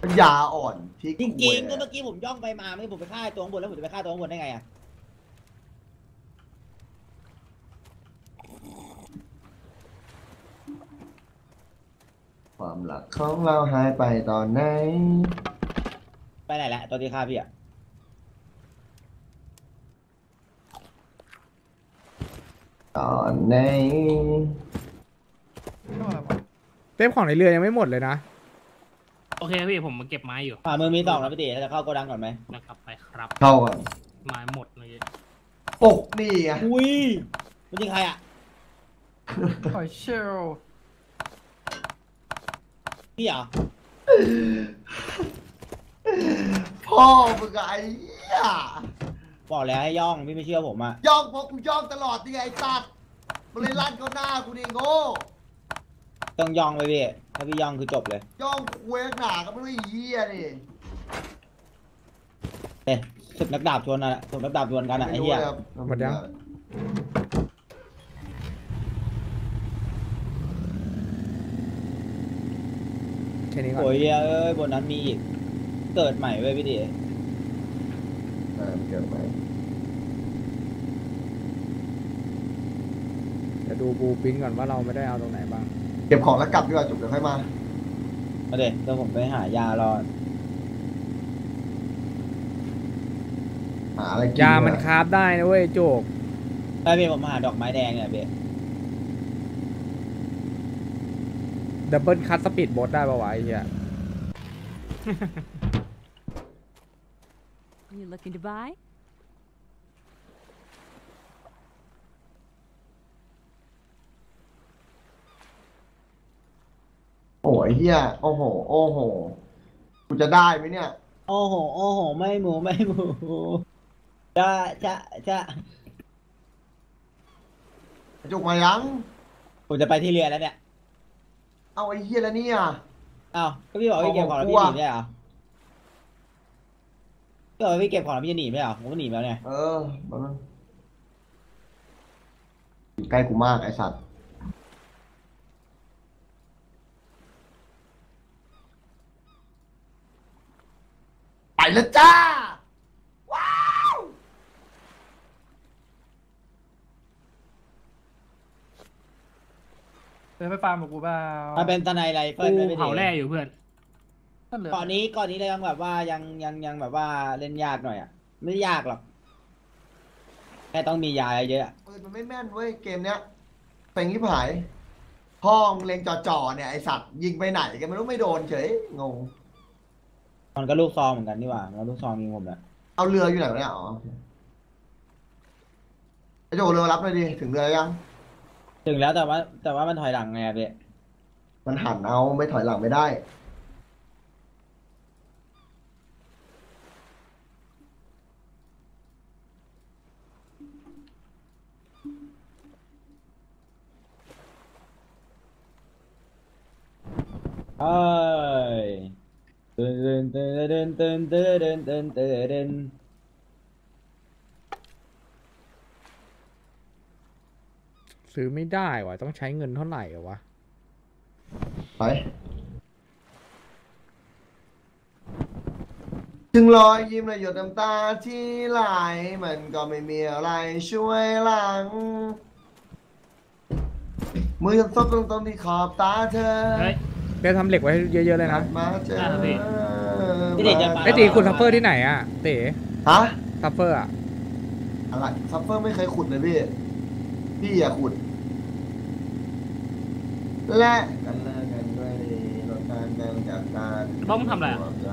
ปัญญาอ่อนที่จริงกูๆก็เมื่อกี้ผมย่องไปมาไม่ได้ผมไปฆ่าไอ้ตัวข้างบนแล้วผมจะไปฆ่าตัวข้างบนได้ไงอะความหลักของเราหายไปตอนไหน ไปไหนละตัวที่ฆ่าพี่อะ ตอนไหนก็อะไรวะเป๊ปของในเรือยังไม่หมดเลยนะ โอเคพี่ผมมาเก็บไม้อยู่ฝ่ามือมีสองแล้วพี่ติเราจะเข้าโกดังก่อนไหมนะครับไปครับเข้าก่อนไม้หมดเลยปกนี่ไงอุ้ยมันยิงใครอะหอยเชลลพี่เหรอพ่อมึงอะไอ้เหี้ย บอกแล้วให้ย่องพี่ไม่เชื่อผมอะย่องเพราะกูย่องตลอดนี่ไงไอ้สัตว์มันเลยลั่นเข้าหน้ากูนี่โง่ต้องย่องไปพี่ถ้าพี่ย่องคือจบเลยย่องคุยหนาก็ไม่รู้ไอ้เหี้ยนี่เอ๊ะศึกนักดาบชวนอะศึกนักดาบชวนกันอะไอ้เหี้ยม่รู้ลครับหมดยัง แค่นี้ก่อน โอ้ยเหี้ยเอ้ยบนนั้นมีอีกเกิดใหม่เว้ยพี่ดิ เออเกิดไหมจะดูบูปินก่อนว่าเราไม่ได้เอาตรงไหนบ้าง เก็บของแล้วกลับดีกว่าจุกเดี๋ยวค่อยมามาเด็เดี๋ยวผมไปหายารอ หาอะไรกินยามัน craft ได้นะเว้ยจุก ได้พี่ผมหาดอกไม้แดงเนี่ยพี่ double cut สปีดโบ๊ทได้ปะวะไอ้เหี้ย You looking to buy? โอ้ยเฮียโอ้โห โอ้โห กูจะได้ไหมเนี่ย โอ้โห โอ้โห ไม่หมู ไม่หมู จะจะจะจุกมายัง ผมจะไปที่เรือแล้วเนี่ย เอาไอ้เหี้ยแล้วเนี่ย อ้าว ก็พี่บอกพี่เก็บของแล้วพี่หนีไม่ใช่เหรอ พี่บอกว่าพี่เก็บของแล้วพี่จะหนีไม่ใช่เหรอผมก็หนีไปแล้วเนี่ยเออมานั่งอยู่ใกล้กูมากไอสัตว์ไปแล้วจ้า ว้าวเดินไปฟาร์มกับกูเปล่ามันเป็นตะไนไรเฟิลกูไม่เป็นเผาแร่อยู่เพื่อน นั่นเหลือก่อนนี้ก่อนนี้เลยยังแบบว่ายังยังยังแบบว่าเล่นยากหน่อยอะ ไม่ได้ยากหรอกแค่ต้องมียาเยอะๆอะปืนมันไม่แม่นเว้ยเกมเนี้ยเป็นที่ผายห้องเล็งจ่อๆเนี่ยไอสัตว์ยิงไปไหนกันไม่รู้ไม่โดนเฉยงงมันก็ลูกซองเหมือนกันนี่หว่ามันก็ลูกซองยิงผมแหละเอาเรืออยู่ไหนวะเนี่ยอ๋อโอเคไอโจเรือรับเลยดิถึงเรือยัง ถึงแล้วแต่ว่า แต่ว่ามันถอยหลังไงอะพี่มันหันเอาไม่ถอยหลังไม่ได้ เอ้ยเดินเดินเดินเดินเดินเดินเดินเดินเดินเดินซื้อไม่ได้วะต้องใช้เงินเท่าไหร่อะวะ ไปถึงรอยยิ้มและหยดน้ำตาที่ไหลมันก็ไม่มีอะไรช่วยหลัง มือยังซบตรงตรงๆที่ขอบตาเธอ เฮ้ย เปียทำเหล็กไว้เยอะๆเลยนะมาเจอได้ครับพี่พี่เด็กจะมา ไอ้ตีคุณซัฟเฟอร์ที่ไหนอะเต๋ฮะซัฟเฟอร์อะอะไรซัฟเฟอร์ไม่เคยขุดเลยพี่ พี่อย่าขุด และกันเลิกกันด้วยดีลดการแบ่งจากการบ้ามึงทำอะไรอะใจ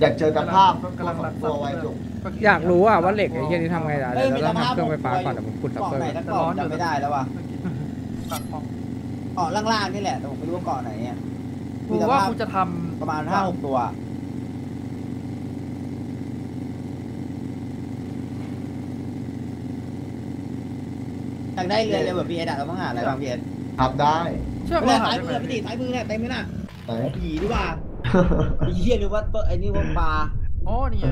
อยากเจอตะภาพกำลังรักตัวไว้จุก อยากรู้อะว่าเหล็กไอ้เหี้ยนี่ทำไงล่ะเดี๋ยวเราต้องทำเครื่องไฟฟ้าก่อนแต่ผมขุดซัฟเกาะเฟอร์ไหนก่อนทั้งเกาะจำไม่ได้แล้วว่ะตัดออกเกาะล่างๆนี่แหละแต่ผมไม่รู้ว่าเกาะไหนเนี่ยกูว่ากูจะทำประมาณห้าหกตัวอยากได้เรือเรือแบบพีเอสอะเราต้องหาอะไรบ้างพีเอสทับได้เชื่อเรืว่าอหาซ้ายได้มืไหมอพี่ตีซ้ายมือเนี่ยเต็มเลยน่ะไหนผีดีกว่าไอ้เหี้ยนึกว่าเปิ้ลไอ้นี่ว่าปลาอ๋อนี่ไง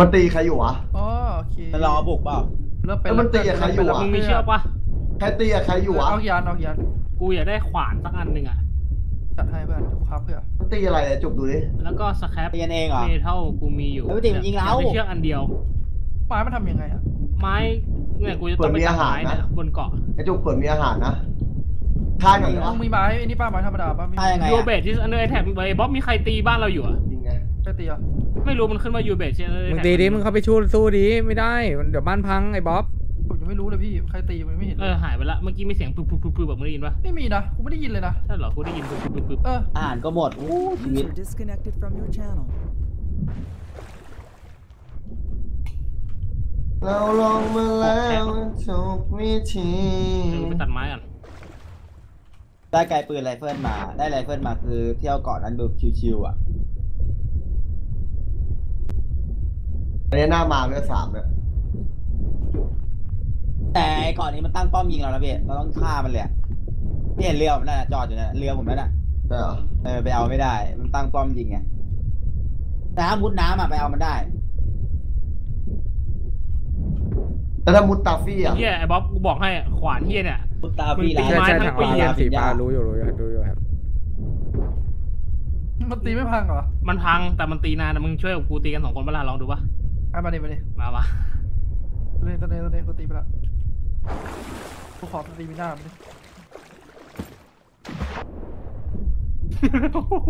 มันตีใครอยู่วะ อ๋อโอเคมันรอบุกเปล่า เริ่มเป็นแล้วมันตีกับใครอยู่อะ มึงมีเชือกปะใครตีกับใครอยู่วะ เอายานเอายานกูอยากได้ขวานสักอันหนึ่งอะจัดให้เพื่อนกูครับเพื่อมันตีอะไรอะจุกดูดิ แล้วก็สแครปตีกันเองเหรอ เมทัลกูมีอยู่แล้วปกติมันยิงเราอยกได้เชือกอันเดียว ไม้มันทำยังไงอะไม้เนี่ยกูจะต้องไปตัดไม้เนี่ยบนเกาะไอ้จุกเปิดมีอาหารนะท่าหน่อยมึวะงมีไม้อันนี้ป้าไม้ธรรมดาป้าไม่ท่ายังไงยูอะเบสที่อันเดอร์แท็กไอ้บ๊อบมีใครตีบ้านเราอยู่อะยิงไง ได้ตีอะ ไม่รู้มันขึ้นมายูเบสที่อันเดอร์มึงแท็กตีดิมึงเข้าไปชูสู้ดิไม่ได้เดี๋ยวบ้านพังไอ้บ๊อบผมยังไม่รู้เลยพี่ใครตีมันไม่เห็นเออหายไปละเมื่อกี้มีเสียงปึ๊บปึ๊บปึ๊บปึ๊บแบบมึงได้ยินปะไม่มีนะกูไม่ได้ยินเลยนะใช่เหรอกูได้ยินปึ๊บปึ๊บปึ๊บปึ๊บเอออาหารก็หมดอู้ชีวิต User disconnected from your channel. เราลองมาแล้วทุกวิธีเดี๋ยวกูไปตัดไม้ก่อนได้ไกลปืนไรเฟิลมาได้ไรเฟิลมาคือเที่ยวเกาะนั้นดูชิวๆอะ อันนี้หน้ามาเมื่อสามเนี่ยแต่ไอ้เกาะนี้มันตั้งป้อมยิงเราแล้วพี่เราต้องฆ่ามันเลยอะพี่เห็นเรือผมนั่นน่ะจอดอยู่นั่นน่ะเรือผมนั่นน่ะใช่เหรอเออไปเอาไม่ได้ มันตั้งป้อมยิงไงแต่ถ้ามุดน้ำอะไปเอามันได้ แล้วถ้ามุดตาฟี่อะ เฮียไอ้บ๊อบกูบอกให้อะขวานเฮียเนี่ย มุดตาพี่มึงตีร้านใช่ไม้ใช่ทั้ถังงปีปีอะสีฟ้ารู้อยู่รู้อยู่ดูอยู่ครับ มันตีไม่พังเหรอ มันพังแต่มันตีนานนะมึงช่วยกับกูตีกันสองคนเวลาลองดูปะ อะมาดิมาดิมาปะตัวนี้ตัวนี้ตัวนี้กูตีไปละกูขอตีมีหน้ามันดิ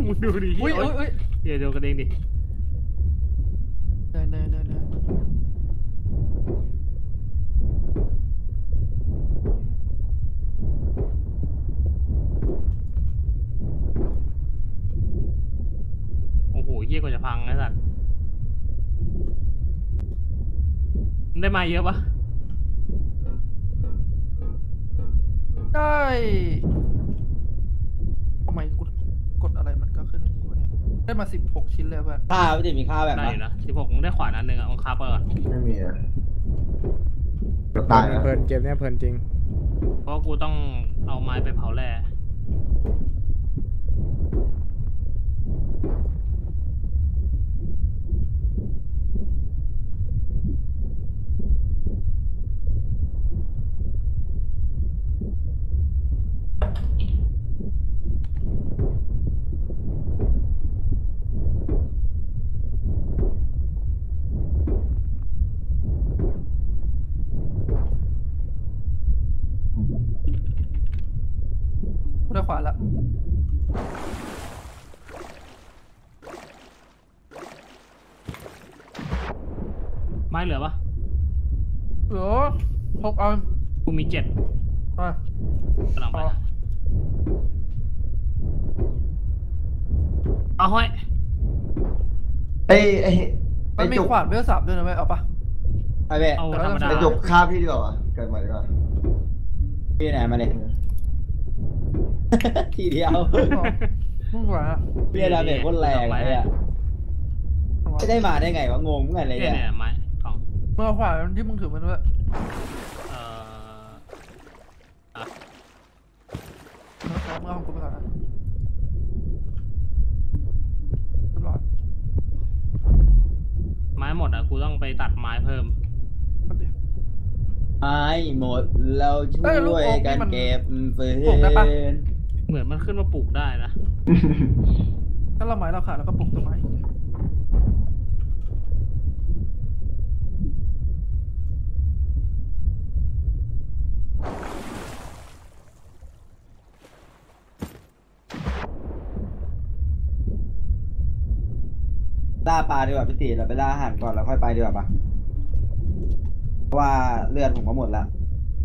มึงดูดิอุ้ยอุ้ยอุ้ยเดี๋ยวดูกันเองดิเนยเนยเนยเนย โอ้โหเฮียกว่าจะพังไอ้สัสมึง ได้มาเยอะปะได้ทำไมกูกดอะไรมันก็ขึ้นในนี้วะเนี่ย ได้มาสิบหกชิ้นเลยเพื่อนข้าวพี่ติมีข้าวแบบได้ปะอยู่นะสิบหกได้ขวานอันหนึ่งอะมึงคาบไปก่อนไม่มีอะก็ตายนะเพลินเกมเนี้ยเพลินจริง เพราะกูต้องเอาไม้ไปเผาแร่ กูได้ขวานละ ไม้เหลือปะ เหลือหกอัน กูมีเจ็ด อะ กำลังไป อ๋อ นะเอาห้อย ไอ้ไอ้ มัไอ้นมีจุกขวานเวลสามด้วยนะเว้ยเอาปะไอ้เบ้เอาธรรมดาไอ้จุกฆ่าพี่ดีกว่าวะเกิดใหม่ดีกว่าพี่ไหนมาเลยทีเดียวอ๋อมึงขวานอะพี่ดาเมจโคตรแรงเลยอะไม่ได้มาได้ไงวะงงเหมือนกันเลยเนี่ยเนี่ยเนี่ยไม้สองมึงเอาขวานที่มึงถือมันด้วย เอ่ออะ มึงเอามึงเอาของกูไปก่อนนะเรียบร้อย ไม้หมดอะกูต้องไปตัดไม้เพิ่ม มันดิ ไอ้ หมด เราช่วยกันเก็บฟืนเหมือนมันขึ้นมาปลูกได้นะ ถ้าเราไม้เราขาดเราก็ปลุกต้นไม้อีกล่าปลาดีกว่าพี่ตีเราไปล่าอาหารก่อนแล้วค่อยไปดีกว่าปะ เพราะว่าเลือดผมก็หมดละ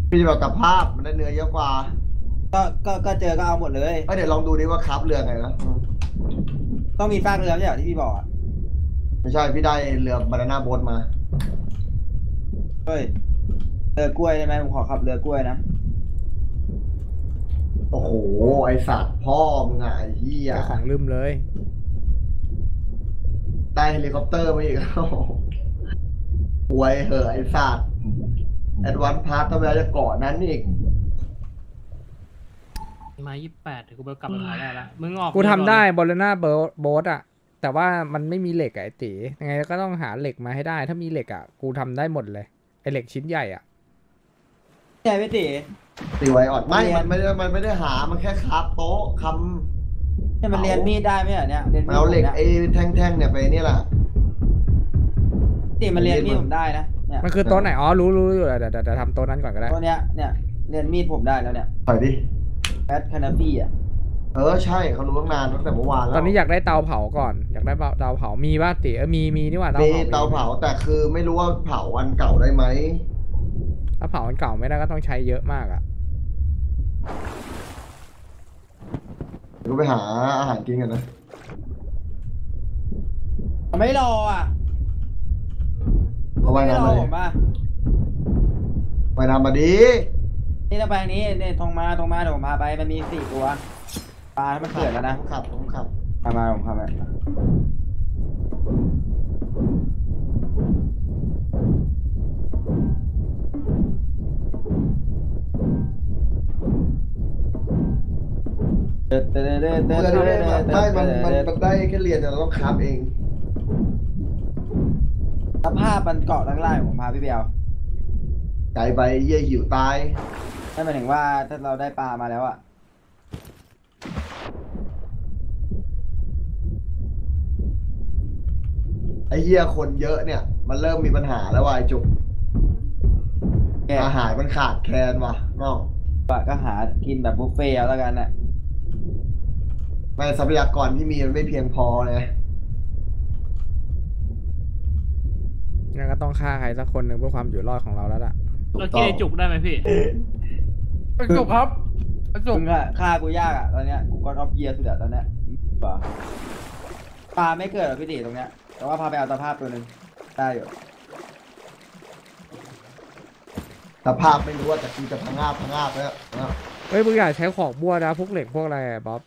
พี่จะบอกกับภาพมันได้เนื้อเยอะกว่าก็ก็ก็เจอก็เอาหมดเลยเอ้ยเดี๋ยวลองดูดิว่าครับเรือไงนะอืมต้องมีซากเรือไม่ใช่เหรอที่พี่บอกอะไม่ใช่พี่ได้เรือบานาน่าโบ๊ทมาเฮ้ยเรือกล้วยได้ไหมผมขอขับเรือกล้วยนะโอ้โหไอสัตว์พ่อมึงอะไอ้เหี้ยเจ้าของลืมเลย ได้เฮลิคอปเตอร์มาอีกแล้วป่วยเหอะไอสัตว์ แอดวานพาร์ททำไมจะเกาะนั้นอีกไม้ยี่สิบแปดเดี๋ยวกูไปกลับไปเผาแร่ละมึงออกกูทำได้บอลน่าเบโบสอะแต่ว่ามันไม่มีเหล็กอะไอตียังไงก็ต้องหาเหล็กมาให้ได้ ถ้ามีเหล็กอะกูทำได้หมดเลย ไอเหล็กชิ้นใหญ่อะใช่พี่ตีตีไว้อ่อนไม่เรียนมันไม่ได้มันไม่ได้หา มันแค่คาบโต๊ะคให้มันเรียนมีดได้ไหมเหรอเนี่ยเรียนำมีมันดเอาเหล็กผมไอ้นี่ยแท่งๆเนี่ยไปนี่แหละพี่ตีมันเรียนมีดผมได้นะ เนี่ยมันคือโต๊ะไหน อ๋อ รู้รู้อยู่แล้วเดี๋ยวเดี๋ยวเดี๋ยวทำโต๊ะนั้นก่อนก็ได้ ตัวเนี้ยเนี่ยเรียนมีดผมได้แล้วเนี่ยถอยดิแบทคานาฟี่อะเออใช่เขารู้ตั้งนานตั้งแต่เมื่อวานแล้วตอนนี้อยากได้เตาเผาก่อน อยากได้เตาเผา มีป่ะตีเออมี มีนี่หว่าเตามีเผาเตาเผาแต่คือไม่รู้ว่าเผาวันเก่าได้ไหมถ้าเผามันเก่าไม่ได้ก็ต้องใช้เยอะมากอะเดี๋ยวก็ไปหาอาหารกินกันนะ ไม่รออะ เอาไว้ไม่รน้ำอมาดิผมอะไว้น้ำมาดินี่ถ้าไปทางนี้เนี่ยทงมาทงมาเดี๋ยวผมพาไปมันมีสี่ตัวปลาให้มันเกิดแล้วนะผมขับผมขับพามาผมพามาเดินเดินเดินเดินเพื่อนเดินไม่เดินไม่มันมันเดินมันได้แค่เรียนแต่เราต้องคับเองส ภาพมันเกาะทั้งล่างผมพาพี่เบลไกลไปเยี่ยหิวตายนั่นหมายถึงว่าถ้าเราได้ปลามาแล้วอะไอ้เหี้ยคนเยอะเนี่ย มันเริ่มมีปัญหาแล้วว่ะไอ้จุกแกอาหารมันขาดแคลนว่ะน้องก็หากินแบบบุฟเฟ่ต์เอาแล้วกันน่ะ ไม่ทรัพยากรที่มีมันไม่เพียงพอเลย งั้นก็ต้องฆ่าใครสักคนหนึ่งเพื่อความอยู่รอดของเราแล้วล่ะแล้วกินไอจุกได้ไหมพี่ไอ้จุกครับไอ้จุกมึงอะฆ่ากูยากอะตอนเนี้ยกูก็รอบเยียสุดอะตอนเนี้ยป่ะปลาไม่เกิดหรอกพี่ตีตรงเนี้ย แต่ว่าพาไปเอาตะภาพตัวหนึ่งได้อยู่สภาพไม่รู้ว่าแต่กูจะพังงาบพังงาบแล้วนะเฮ้ยมึงอยากใช้ของบัวนะพวกเหล็กพวกอะไรอะบ๊อบ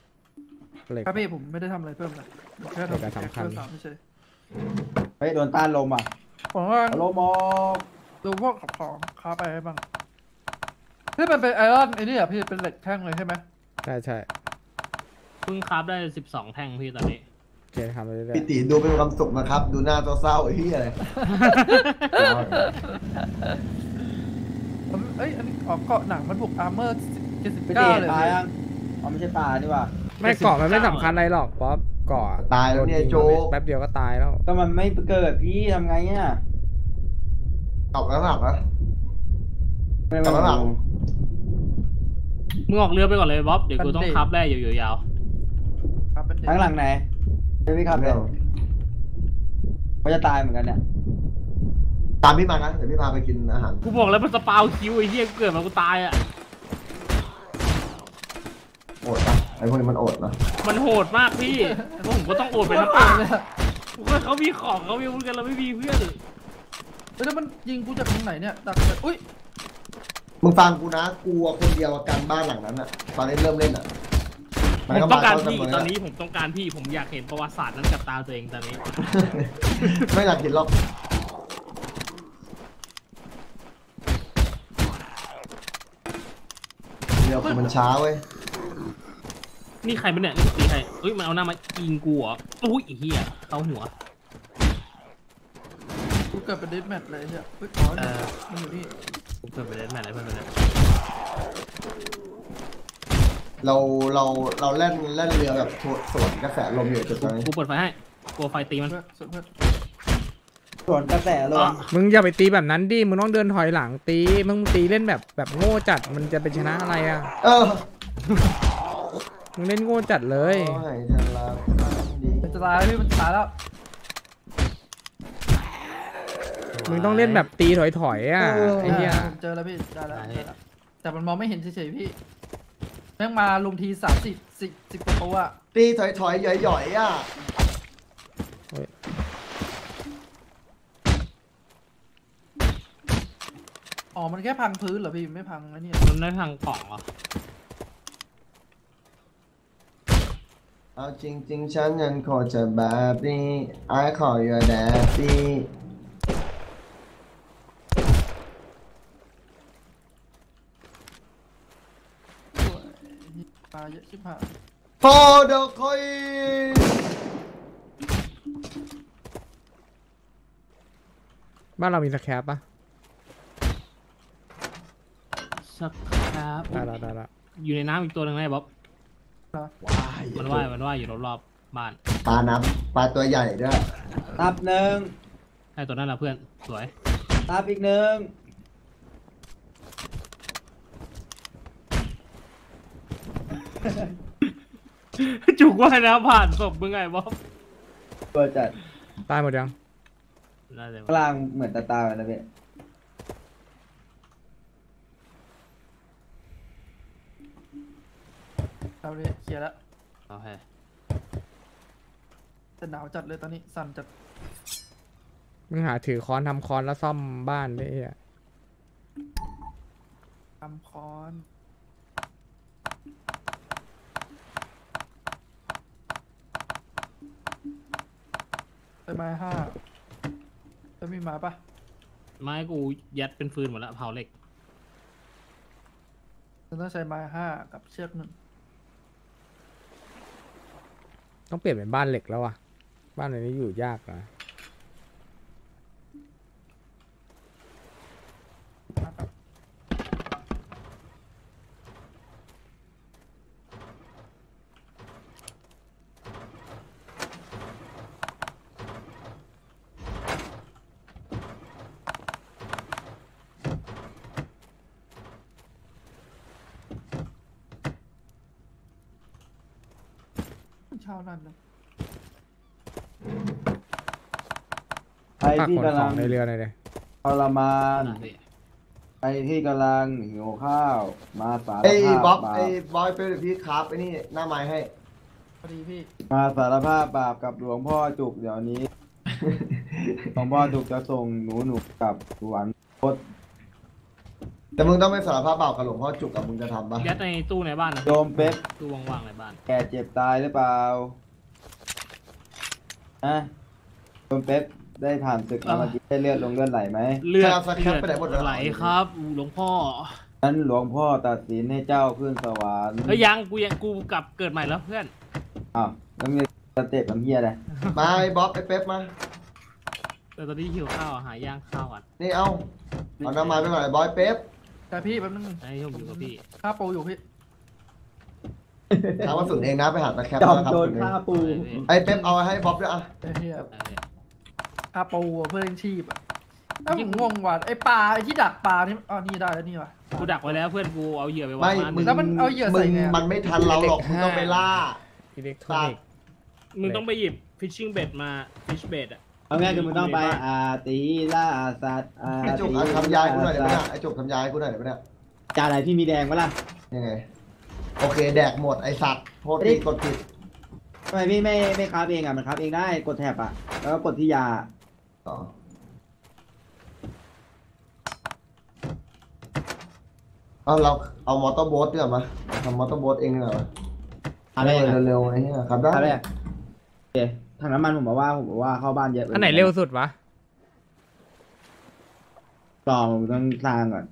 เหล็กครับพี่ผมไม่ได้ทำอะไรเพิ่มเลยแค่เอกสารทำสำคัญแค่สามไม่ใช่เฮ้ยโดนต้านลมอะ ผมว่าเอาลมออกดูพวกขับของค้าไปให้บ้างที่มันเป็นไอรอนไอ้นี่อะพี่เป็นเหล็กแท่งเลยใช่ไหมใช่ใช่เพิ่งคราฟได้สิบสองแท่งพี่ตอนนี้โอเคทำไปเรื่อยพี่ตีดูเป็นความสุขนะครับ ดูหน้าเศร้าๆไอ้เหี้ยอะไรผมเอ้ยอันนี้อ๋อเกาะหนังมันบวกอาร์เมอร์เจ็ดสิบพี่เก้าตีเลยตายยังอ๋อไม่ใช่ปลานี่หว่าๆไม่เกาะมันไม่สำคัญอะไรหรอกป๊อปเกาะตายแล้วเนี่ยโจกแป๊บเดียวก็ตายแล้วก็มันไม่เกิดพี่ทำไงเนี่ยตอบแล้วหลับนะไม่กลับมาหลังมึงออกเรือไปก่อนเลยบ๊อบเดี๋ยวกูต้องคราฟแร่ยาวครับเป็นเด็กทั้งหลังไหนไม่พี่ครับเนี่ยเขาจะตายเหมือนกันเนี่ยตามพี่มานะเดี๋ยวพี่พาไปกินอาหารๆกูบอกแล้วมันสปาวคิวไอ้เหี้ยกูเกิดมากูตายอะโอดนะ ไอ้พวกนี้มันโอดนะมันโหดมากพี่แล้วผมก็ต้องโอดไปโคตนะรป่าปั่นเลยอะกูว่าเขามีของเขามีอาวุธกันเราไม่มีเพื่อนเฮ้ยแล้วมันยิงกูจากตรงไหนเนี่ยดักเลยอุ้ยมึงฟังกูนะกูอะคนเดียวอะกันบ้านหลังนั้นอะตอนนี้เริ่มเล่นอะผมต้องการพี่ตอนนี้ผมต้องการพี่ผมอยากเห็นประวัติศาสตร์นั้นกับตาตัวเองตอนนี้ ไม่อยากเห็นหรอกเดี๋ยวคือมันช้าเว้ย นี่ใครเป็นเนี่ยนี่ตีใครเอ้ยมันเอาหน้ามายิงกูเหรออุ้ยไอ้เหี้ยเข้าหัวกูเกิดเป็นเดสแมทเลยเนี่ยเฮ้ยอ๋อเออมันอยู่นี่กูเกิดไปเล่นแมทอะไรเพื่อนไปเลยเราเราเราเล่นเล่นเรือแบบสวนกระแสลมอยู่จุดตรงนี้กูเปิดไฟให้กลัวไฟตีมันเพื่อนส่วนเพื่อนส่วนกระแสลมมึงอย่าไปตีแบบนั้นดิมึงต้องเดินถอยหลังตีมึงตีเล่นแบบแบบโง่จัดมันจะเป็นชนะอะไรอะเออ มึงเล่นโง่จัดเลยโอ้ยทันละดีมันจะตายแล้วพี่มันจะตายแล้ว มึงต้องเล่นแบบตีถอยๆอะไอ้เหี้ยผมเจอแล้วพี่ได้แล้วได้แล้วแต่มันมองไม่เห็นเฉยๆพี่แม่งมาลุมทีสามสิบสิบสิบกว่าตัวอะตีถอยถอยๆหย่อยๆอะอ๋อ มันแค่พังพื้นเหรอพี่ ไม่พังไอ้นี่มันได้ทางกล่องเหรอ เอาจริง ๆ ฉันยังขอจะแบบนี้ I call you daddy ปลาเยอะชิบหาย for the coin บ้านเรามีสแครปปะสักครับ ได้ละได้ละอยู่ในน้ำอีกตัวหนึ่งไงบ๊อบ ว้ายมันว่ายมันว่ายอยู่รอบๆบ้านปลาน้ำปลาตัวใหญ่ด้วยนับหนึ่งไอ้ตัวนั้นแหละเพื่อนสวยนับอีกหนึ่งจุกว่ายน้ำผ่านศพมึงไงบ๊อบตัวจัดตายหมดยังได้เลยกลางเหมือนตาตาเลยนะพี่ เอาเลยเคลียร์แล้วโอเคแต่หนาวจัดเลยตอนนี้สั่นจัดมึงหาถือค้อนทำค้อนแล้วซ่อมบ้านได้ไอ้เหี้ยทำคอนไปไม้ห้าจะมีหมาปะไม้กูยัดเป็นฟืนหมดแล้วเผาเหล็กฉันต้องใช้ไม้ห้ากับเชือกหนึ่ง ต้องเปลี่ยนเป็นบ้านเหล็กแล้วอะบ้านอันนี้อยู่ยากนะ เช้านั่นนะ ใคร ฝาก ที่ ขนกำขลัองงในเรือหน่อยเลยทรมานนั่นสิใครที่กำลังหิวข้าวมาสารไอ้ภาพบ๊อบบาไอ้ปบอยไปเดี๋ยวพี่ครับไอ้นี่หน้าไม้ให้พอดีพี่มาสารภาพบาปกับหลวงพ่อจุกเดี๋ยวนี้หลวงพ่อจุกจะส่งหนูหนูกลับสวรรคตแต่มึงต้องไม่สารภาพบาปกับหลวงพ่อจุกกับมึงจะทำปะยัดในตู้ในบ้านนะโยมเป๊ปตู้ว่างๆในบ้าน แก่เจ็บตายหรือเปล่าอะคุณเป๊ป ได้ผ่านศึกมาเมื่อกี้ได้เลือดลงเลือดไหลไหมเลือดเอาสักแคปไปไหนหมดแล้ว ไหลครับ หลวงพ่อนั้นหลวงพ่อตัดสินให้เจ้าขึ้นสวรรค์เฮ้ยยังกูยังกูกลับเกิดใหม่แล้วเพื่อนอ้าวแล้วมีสเต็ปน้ำเฮียอะไรมาไอ้บ๊อบไอ้เป๊ปมาแต่ตอนนี้หิวข้าวอะหาย่างข้าวก่อนนี่เอาเอาน้ำมันไปก่อนไอ้บอยเป๊ปแต่พี่แป๊บนึงไอ้ผมอยู่กับพี่ค่าโปรอยู่พี่ถามว่าสุดเองนะไปหาตะแคปจอมนะครับโดนสุดเองฆ่าปูไอ้เป๊ปเอาให้บ๊อบด้วยอะ ไอ้เหี้ย เอ อค่าโปรอะเพื่อเลี้ยงชีพอะถ้าผมงงว่ะไอ้ปลาไอ้ที่ดักปลานี่อ๋อนี่ได้แล้วนี่ว่ะ กูดักไว้แล้วเพื่อนกูเอาเหยื่อไปวาไม่งบ้านมึงแล้วมันเอาเหยื่อใส่ไงอะมึมันไม่ทันเราหรอก มึงต้องไปล่า อิเล็กทรอนิกส์ มึงต้องไปหยิบ fishing bait มา fish bait อะ เอาง่ายคือมึงต้องไปอาตีล่าสัตว์อาไอ้จุกตีอะทำยายกูหน่อยได้ไหมล่าเนี่ยไอ้จุกทำยายกูหน่อยได้ไหมเนี่ยจานอะไรพี่มีแดงปะล่ะยังไง โอเค แดกหมดไอ้สัตว์โทษทีกดผิด ทำไมพี่ไม่ไม่คราฟเองอะมันคราฟเองได้กดแท็บอะแล้วก็กดที่ยา ต่อเอาเราเอามอเตอร์โบ๊ทดีกว่ามาทำมอเตอร์โบ๊ทเองดีกว่าทำได้ยังไงเร็วๆไอ้เนี่ยครับได้ทำได้ยังโอเคทางน้ำมันผมบอกว่าผมบอกว่าเข้าบ้านเยอะปอันไหนเร็วสุดวะรอผมต้องสร้างก่อน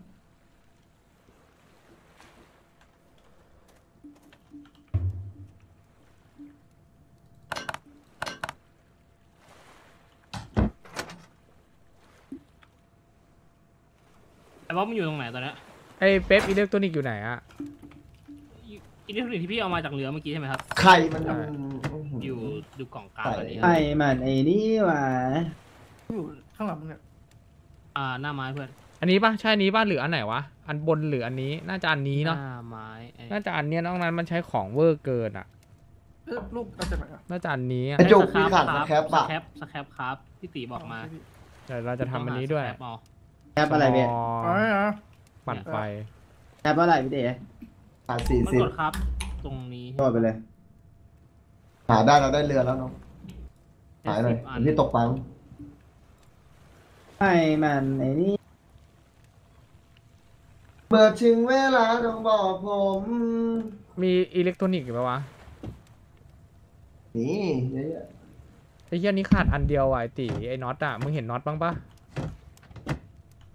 แต่ว่ามันอยู่ตรงไหนตอนเนี้ยไอ้เป๊ปอิเล็กทรอนิกส์อยู่ไหนอะอิเล็กทรอนิกส์ที่พี่เอามาจากเรือเมื่อกี้ใช่ไหมครับ ไข่มันใช่อยู่ดูกล่องกลางใส่อันนี้ไอ้มันไอ้นี่หว่าอยู่ข้างหลังมึงเนี่ยอ่าหน้าไม้เพื่อนอันนี้ปะใช่อันนี้ปะหรืออันไหนวะอันบนหรืออันนี้น่าจะอันนี้หเนาะน้าไม้ไอ้น่าจะอันเนี้ยนอกนั้นมันใช้ของเวอร์เกินอะเอ้ยลูกเอาจากไหนอะน่าจะอันนี้อะไอ้จุกสมีขาดคสรับแคปอะสแคปสแคปครับพี่ตีบอกมาเดี๋ยวเราจะทำอันนี้ด้วยสแคปเอา แคปอะไรพี่อ๋ออ๋อนี่นะปั่นไฟแคปอะไรพี่เต๋ขาดสี่มันสิบกดครับ ตรงนี้โดดไปเลย หาได้เราได้เรือแล้วเนาะหายหน่อยสิบอันพี่ตกปังไอ้มันไอ้นี่เมื่อถึงเวลาต้องบอกผม มีอิเล็กทรอนิกส์อยู่ปะวะนี่เยอะไอ้เหี้ยนี้ขาดอันเดียวว่ะไอ้ตีไอ้น็อตอะมึงเห็นน็อตบ้างปะ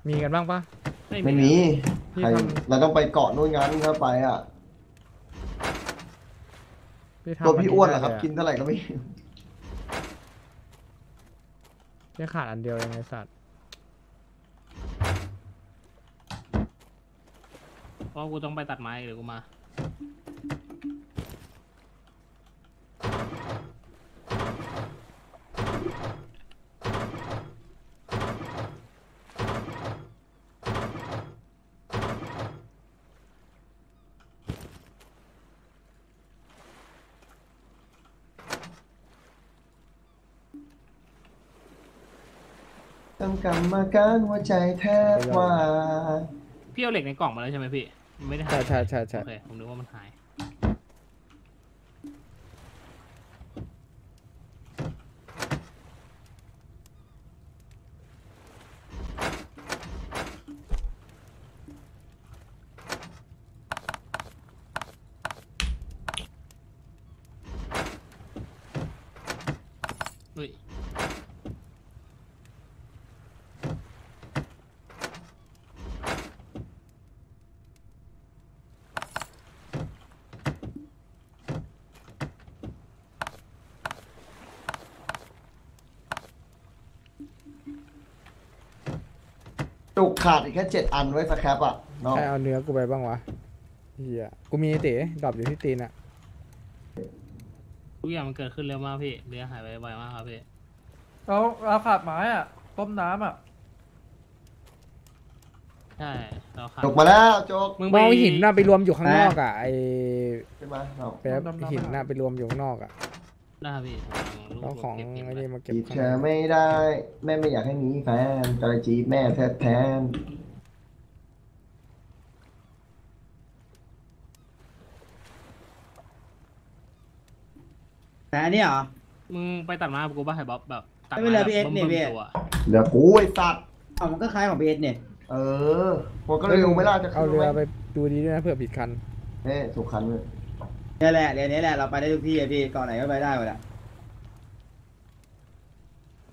มีกันบ้างปะๆไม่มีพี่ใครทเราต้องไปเกาะนู่นงั้นถ้าไปอะำพี่ทำตัวพี่อ้วนเหรอได้ครับเลยะกินเท่าไหร่ก็ไม่พี่ขาดอันเดียวยังไงสัตว์เพราะกูต้องไปตัดไม้เดี๋ยวกูมา กรรมการหัวใจแทบว่า พี่เอาเหล็กในกล่องมาแล้วใช่ไหมพี่มันไม่ได้หาใช่ยใช่ใช่ใช่ โอเคผมนึกว่ามันหาย จุกขาดอีกแค่เจ็ดอันไว้สแครปอะเนาะใครเอาเนื้อกูไปบ้างวะเฮียกูมีไอ้ตีดรอปอยู่ที่ตีนอะทุกอย่างมันเกิดขึ้นเร็วมากพี่เรือหายไปไวมากครับพี่เราเราขาดไม้อะต้มน้ำอะใช่เราขาดจุกมาแล้วจุกมึงมไปองหินน่ะไปรวมอยู่ข้างนอกอะไอ้ขึ้นมาเอา แป๊บหินน่ะไปรวมอยู่ข้างนอกอะ ได้ครับพี่ผมกำลัแล้วของเก็บเก็บไอ้ไว้นี่มาเก็บจีบข้างเธในอไม่ได้ แม่ไม่อยากให้มีแฟนแต่จีบแม่แทนแทนแต่อันนี้เหรอ มึงไปตัดไมากูป่ะไฮบ๊อบแบบตัดไม่เป็นไรแบบพี่เอ็ดนี่บิ่มๆพี่ตัวเหลือกูไอ้สัตว์อ๋อมันก็คล้ายของพีเอสเนี่ย เออผมก็เร็วไม่ล่าจะเอาขึ้นเรือไหมไปดูดีด้วยนะเผื่อผิดคันเอ๊ะสุกคันเลย นี่แหละเดี๋ยวนี้แหละเราไปได้ทุกที่อะพี่เกาะไหนก็ไปได้หมดอะ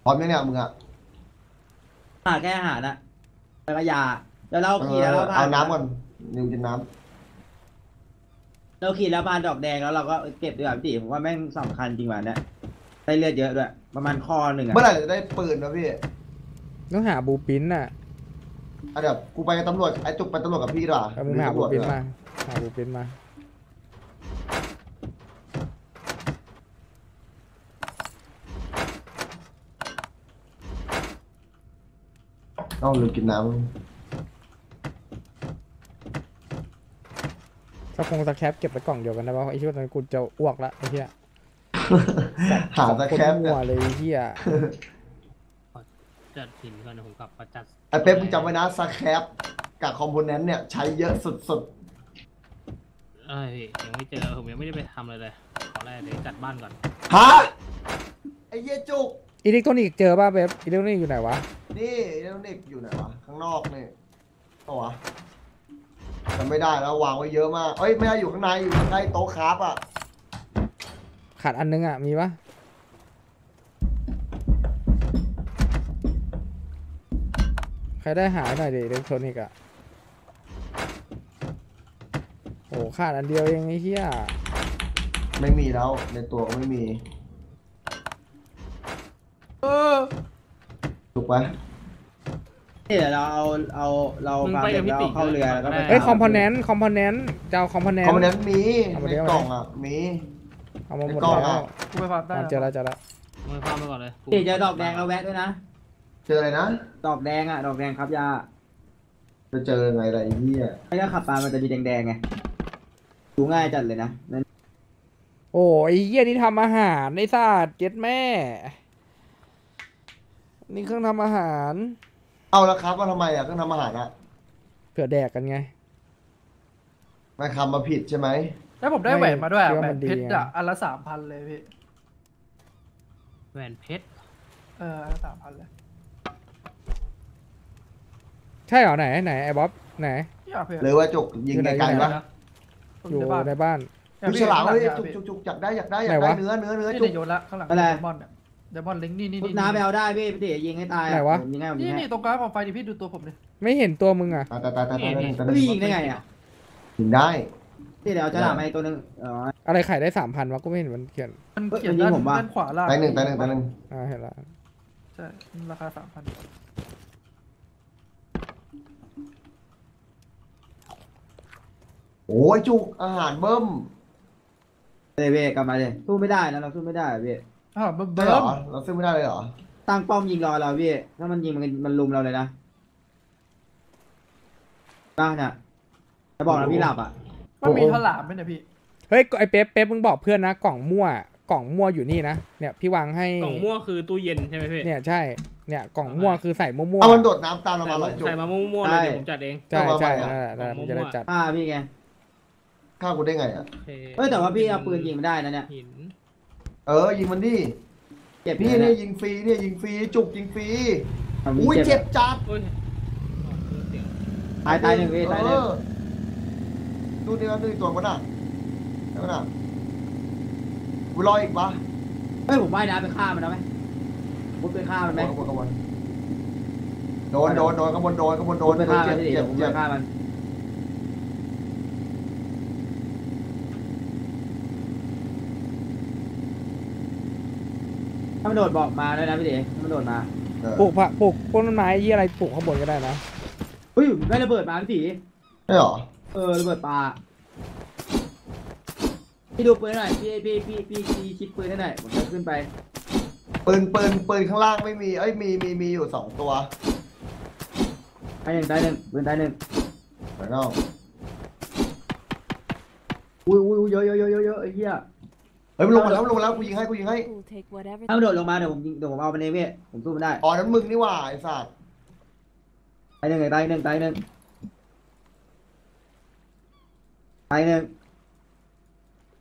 พร้อมยังเนี่ยมึงอะหาแค่อาหารนะแล้วก็ยาแล้วเราเอขี่แล้วอเราผ่าเอานน้ำก่อนนิวกินน้เราขี่แล้วผ่านดอกแดงแล้วเราก็เก็บดีกว่าพี่ติผมว่าแม่งสำคัญจริงว่ะเนี่ยได้เลือดเยอะด้วยประมาณคอหนึ่งำอะเมื่อไหร่จะได้ปืนวะพี่ต้องหาบูปินน่ะอะเดี๋ยวกูไปกับตำรวจไอ้จุกไปตำรวจกับพี่ดีกว่าเอามึงไปหาบูปินมาหาบูปินมา ต้องลืมกินน้สคงสแคปเก็บไปกล่องเดียวกันได้ป่ะไอ้เหี้ยตอนนนกูจะอ้วกละไอ้เหี้ยำหาตะแคบโตรเนี่ยมั่วเลยไอ้เหี้ยจัดหินก่อนนะผมกลับมาจัดไอ้เป๊ปมึงจำไว้นะสแคปกับคอมโพเนนต์เนี่ยใช้เยอะสุดเอ้ยยังไม่เจอผมยังไม่ได้ไปทำเลยเลยขอแรกเดี๋ยวจัดบ้านก่อนๆฮะไอ้เหี้ยจุก อิเล็กทรอนิกส์เจอป่ะเป๊ปอิเล็กทรอนิกส์อยู่ไหนวะ นี่อิเล็กทรอนิกส์อยู่ไหนวะ ข้างนอกนี่ตัววะจำไม่ได้แล้ววางไว้เยอะมากเอ้ยไม่ได้อยู่ข้างในอยู่ใกล้โต๊ะ craft อะ ขาดอันนึงอะ มีปะใครได้หายหน่อยดิอิเล็กทรอนิกส์อะ โอ้ขาดอันเดียวเองไอ้เหี้ยไม่มีแล้วในตัวก็ไม่มีเออ ถูกไหมนี่เดี๋ยวเราเอาเอาเรามึงฟาร์มไปเสร็กับจพี่แล้วติ๋เอาเข้าเรือแล้วก็ไปเอ้ยคอมโพเนนต์คอมโพเนนต์จะเอาคอมโพเนนคอมโพต์เนนต์มีเอามาในเดี๋ยว กล่องอะมี เอามาหมดในกล่องแล้วอะ กูไปฟาร์มได้อะนะเจอแล้วเจอแล้วมึงฟาร์มไปก่อนเลยพี่เจอดอกแดงเราแวะด้วยนะ เจออะไรนะดอกแดงอะดอกแดงครับยาจะเจอไงล่ะไอ้เหี้ยไม่ก็ขับมามันจะมีแดงๆไง ดูง่ายจัดเลยนะนั่นโอ้ยไอ้เหี้ยนี่ทำอาหารไอ้สัตว์เจ็ดแม่ นี่เครื่องทำอาหาร เอาแล้วครับว่าทำไมอะเครื่องทำอาหารอะเผื่อแดกกันไงมาคำมาผิดใช่ไหมแล้วผมได้แหวนมาด้วยอะคิดว่าแหวมันนดีเพชรไงอะอันละสามพันเลยพี่แหวนเพชร เอออันละสามพันเลยใช่เหรอไหนไหนไอ้บ๊อบไหน พี่อยากเพื่อนหรือว่าจุกยิงอยู่ไหนไกลอยู่ๆไหนวะผมอยู่ในบ้านในบ้านดูฉลามข้เฮ้ยงหจุลักงจุกพี่จุกจับได้อยากได้อยาไหนกได้วะเนื้อเนื้อเนื้อนี่จุในกโยนละข้างหลังอะไรเดมอนเนี่ย เดมอนลิงนี่นี่พุทนี่น้าไปเอาได้พี่พี่ติยิงให้ตายอไหนวะ ผมยิงให้ผมยินี่งให้นี่ตรงกลางของไฟดิพี่ดูตัวผมดิไม่เห็นตัวมึงอะ ตายตายตายตายตายตายตายพี่ยิงได้ไงอะยิงได้ พี่เดี๋ยวเอาฉลามมาอีกตัวหนึงอ๋ออะไรขายได้สามพันวะก็ไม่เห็นมันเขียน มันเอ้ยเขียนมันยิงด้านผมปะด้านขวาล่างตายหนึ่งตายหนึ่งตายหนึ่งอ่าเห็นละใช่ราคาสามพันโอ้ยจุกอาหารเบิ้มเลยเว้ยกลับมาเลยสู้ไม่ได้นะเราสู้ไม่ได้เว้ย อ้าวเบิ่มได้เบิ่เหรมอเราซื้อไม่ได้เลยเหรอตั้งป้อมยิงรอเราพี่ถ้ามันยิงมันมันลุมเราเลยนะบ้าเนี่ยจะบอกนะพี่หลับอะมันมีฉลามไหมเนี่ยพี่เฮ้ยไอ้เป๊ปเป๊ปมึงบอกเพื่อนนะกล่องมั่วกล่องมั่วอยู่นี่นะเนี่ยพี่วางให้กล่องม่วงคือตู้เย็นใช่ไหมพี่เนี่ยใช่เนี่ยกล่องมั่วคือใส่มั่วเอามันโดดน้ำตามเราใส่มาเหรอจุก ใส่มามั่วๆเลยเดี๋ยวผมจัดเองๆใช่ใช่เอามานั่นแหละนั่นแหละกล่องมันจะได้มั่วๆจัดฆ่าพี่ไงฆ่ากูได้ไงอะ โอเคเฮ้ยแต่ว่าพี่เอาปืนยิงไม่ได้นะเนี่ย หิน เออ ยิงมันดิเจ็บพี่เลยเนี่ยนะยิงฟรีเนี่ยยิงฟรีจุกยิงฟรีเอาอุ้ยเจ็บจัดโอ้ยเสียงตายตายหนึ่งพี่ตายหนึ่งเออดูเนื้อดูอีกตัวมันอะใช่ไหมน่ะกูรออีกปะเฮ้ยผมว่ายน้ำไปฆ่ามันได้ไหมมุดไปฆ่ามันไหมขบวนขบวนโดนโดนโดนขบวนโดนขบวนโดมุนดไปฆ่ามัเจ็นบพี่เจ็บผมเจ็ไปบฆ่ามัน มันโดดบอกมาด้วยนะพี่เด๋ถ้ามันโดดมาเออปลูกผักปลูกต้นไม้ยี่อะไรปลูกข้างบนก็ได้นะเฮ้ยได้ระเบิดมาพี่ตีใช่เหรอเออระเบิดปลาพี่ดูปืนหน่อยพี่พี่พี่พี่พี่ชิดปืนให้หน่อยผมจะขึ้นไปปืนปืนปืนข้างล่างไม่มีเอ้ยมีมีมีอยู่สองตัวตายหนึ่งตายหนึ่งปืนตายหนึ่งไปน้องอุ้ยอุ้ยอุ้ยเยอะเยอะเยอะเยอะเยอะไอ้เหี้ย เฮ้ยมันลงมาแล้วมันลงมาแล้วกูยิงให้กูยิงให้ We'll take whatever. ถ้ามันโดดลงมาเดี๋ยวผมยิงเดี๋ยวผมเอามันเองพี่ผมสู้มันได้อ๋อนั้นมึงนี่หว่าไอ้สัตว์ตายหนึ่งตายหนึ่งตายหนึ่งตายหนึ่ง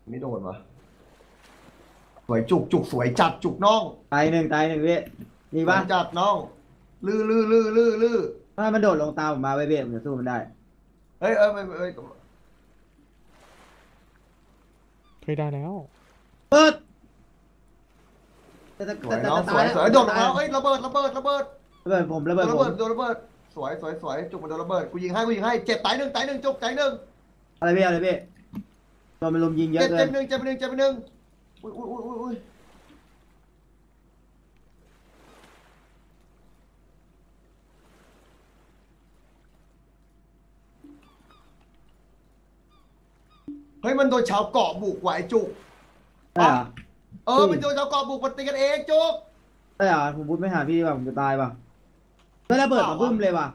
ไม่โดนวะสวยจุกจุกสวยจัดจุกน้องตายหนึ่งตายหนึ่งพี่มีสวปะยจัดน้องลื้อลื้อลื้อลื้อลื้อถ้ามันโดดลงตามผมมาไว้พี่ผมจะสู้มันได้ เฮ้ยเอ้ยเอ้ยเอ้ยเคยได้แล้ว เปิดแต่แต่สวยแต่น้องสตาวยแล้วสวยโดดลงแล้วเอ้ยระเบิดระเบิดระเบิดระเบิดผมระโดเบิดนผระมเบิดโดนระเบิดสวยสวยสวยจุกมันโดนระเบิดกูยิงให้กูยิงให้เจ็บตายหนึ่งตายหนึ่งจุกตายหนึ่งอะไรพี่อะไรพี่โดนมันลุมยิงเยอะเจ็บเกิเจ็นบหนึ่งเจ็บหนึ่งเจ็บหนึ่งอุ้ยอุ้ยอุ้ยอุ้ยอุ้ยเฮ้ยมันโดนชาวเกาะบุกไหวจุก ใช่เหรอเออมันโดนชาวเกาะบุกมันตีกันเองจุกใช่เหรอผมพูดไม่หาพี่ดีกว่าผมจะตายป่ะแล้วระเบิดมาบึ้มเลยว่ะ